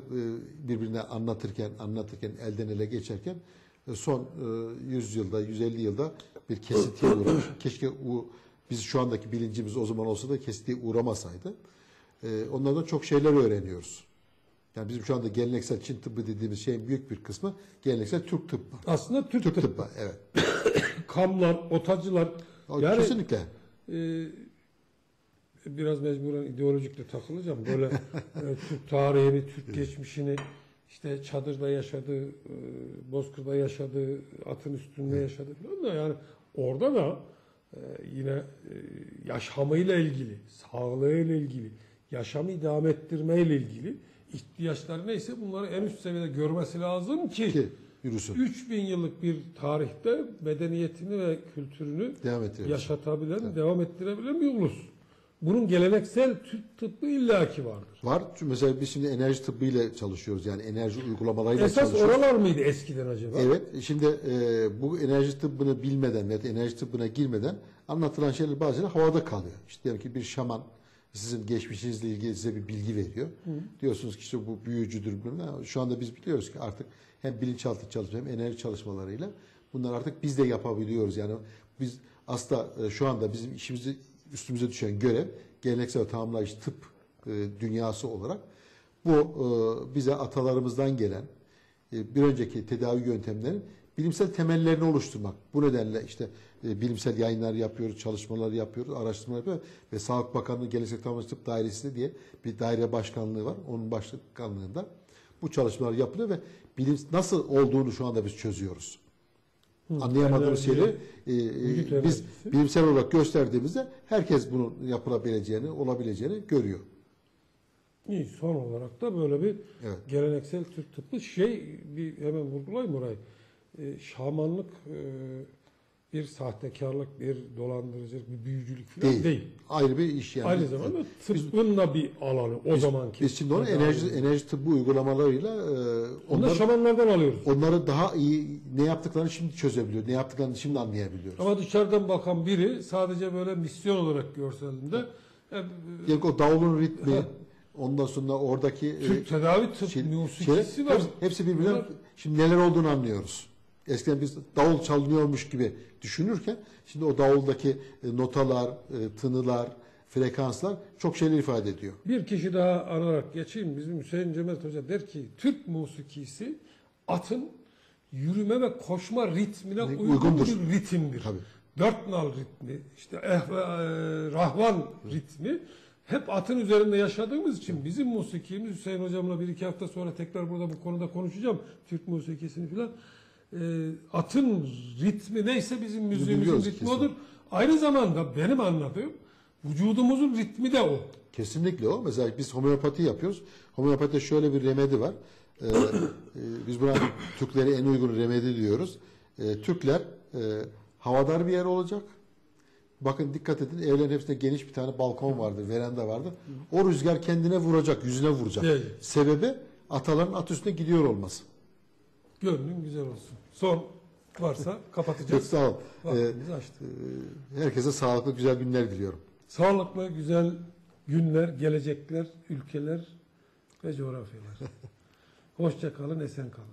birbirine anlatırken, anlatırken, elden ele geçerken e, son e, 100 yılda, 150 yılda bir kesintiye uğramış. [clears throat] Keşke o, biz şu andaki bilincimiz o zaman olsa da kesintiye uğramasaydı. E, onlardan çok şeyler öğreniyoruz. Yani bizim şu anda geleneksel Çin tıbbı dediğimiz şeyin büyük bir kısmı geleneksel Türk tıbbı. aslında Türk, Türk tıbbı. tıbbı, evet. [coughs] Kamlar, otacılar. O Yani Kesinlikle. Ee, biraz mecburen ideolojikle takılacağım. Böyle [laughs] e, Türk tarihini, Türk geçmişini işte çadırda yaşadı, e, bozkırda yaşadı, atın üstünde yaşadı falan da yani orada da e, yine e, yaşamıyla ilgili, sağlığıyla ilgili, yaşamı idame ettirmeyle ilgili ihtiyaçları neyse bunları en üst seviyede görmesi lazım ki, Ki yürüsün. 3000 yıllık bir tarihte medeniyetini ve kültürünü Devam yaşatabilen, devam ettirebilen bir ulus. Bunun geleneksel Türk tıbbı illaki vardır. Var. Çünkü mesela biz şimdi enerji tıbbı ile çalışıyoruz. Yani enerji uygulamalarıyla Esas çalışıyoruz. oralar mıydı eskiden acaba? Evet. Şimdi e, bu enerji tıbbını bilmeden veya enerji tıbbına girmeden anlatılan şeyler bazen havada kalıyor. İşte diyelim ki bir şaman sizin geçmişinizle ilgili size bir bilgi veriyor. Diyorsunuz ki işte bu büyücüdür. bilmem. Şu anda biz biliyoruz ki artık hem bilinçaltı çalışma hem enerji çalışmalarıyla bunlar artık biz de yapabiliyoruz. Yani biz aslında e, şu anda bizim işimizi üstümüze düşen görev geleneksel ve tıp e, dünyası olarak bu e, bize atalarımızdan gelen bir önceki tedavi yöntemlerinin bilimsel temellerini oluşturmak. Bu nedenle işte e, bilimsel yayınlar yapıyoruz, çalışmalar yapıyoruz, araştırmalar yapıyoruz ve Sağlık Bakanlığı Geleneksel Tamamlayıcı Tıp Dairesi diye bir daire başkanlığı var. Onun başkanlığında bu çalışmalar yapılıyor ve bilim nasıl olduğunu şu anda biz çözüyoruz. Anlayamadığımız şeyleri e, e, biz bilimsel olarak gösterdiğimizde herkes bunun yapılabileceğini, olabileceğini görüyor. İyi, son olarak da böyle bir Evet. geleneksel Türk tıbbı şey bir hemen vurgulayayım orayı. E, şamanlık e, bir sahtekarlık, bir dolandırıcılık, bir büyücülük falan Değil. değil. Ayrı bir iş yani. Aynı Biz- zamanda tıbbın da bir alanı o zamanki. Biz şimdi onu enerji enerji tıbbı uygulamalarıyla e, da onları, şamanlardan alıyoruz. onları daha iyi ne yaptıklarını şimdi çözebiliyor. Ne yaptıklarını şimdi anlayabiliyoruz. Ama dışarıdan bakan biri sadece böyle misyon olarak görselinde e, Diyelim ki o davulun ritmi, ondan sonra oradaki e, Türk tedavi tıp şey- musikisi şey- var. hepsi, hepsi birbirinden Bunlar- şimdi neler olduğunu anlıyoruz. Eskiden biz davul çalınıyormuş gibi düşünürken şimdi o davuldaki e, notalar, e, tınılar, frekanslar çok şeyler ifade ediyor. Bir kişi daha anarak geçeyim. Bizim Hüseyin Cömert Hoca der ki Türk musikisi atın yürüme ve koşma ritmine uygun Uygundur. bir ritimdir. Tabii. Dört nal ritmi, işte ehve, e, rahvan ritmi hep atın üzerinde yaşadığımız için bizim musikimiz Hüseyin Hocamla bir iki hafta sonra tekrar burada bu konuda konuşacağım. Türk musikisini filan. E, atın ritmi neyse bizim müziğimizin ritmi odur. Aynı zamanda benim anladığım vücudumuzun ritmi de o. Kesinlikle o. Mesela biz homeopati yapıyoruz. Homeopatide şöyle bir remedi var. Ee, [coughs] e, biz buna Türklere en uygun remedi diyoruz. Ee, Türkler e, havadar bir yer olacak. Bakın dikkat edin evlerin hepsinde geniş bir tane balkon vardır, veranda vardır. O rüzgar kendine vuracak, yüzüne vuracak. Evet. Sebebi ataların at üstüne gidiyor olması. Gönlün güzel olsun. Son varsa [laughs] kapatacağız. sağ ol. Ee, Vaktimizi açtık. herkese sağlıklı, güzel günler diliyorum. Sağlıklı, güzel günler, gelecekler, ülkeler ve coğrafyalar. [laughs] Hoşça kalın, esen kalın.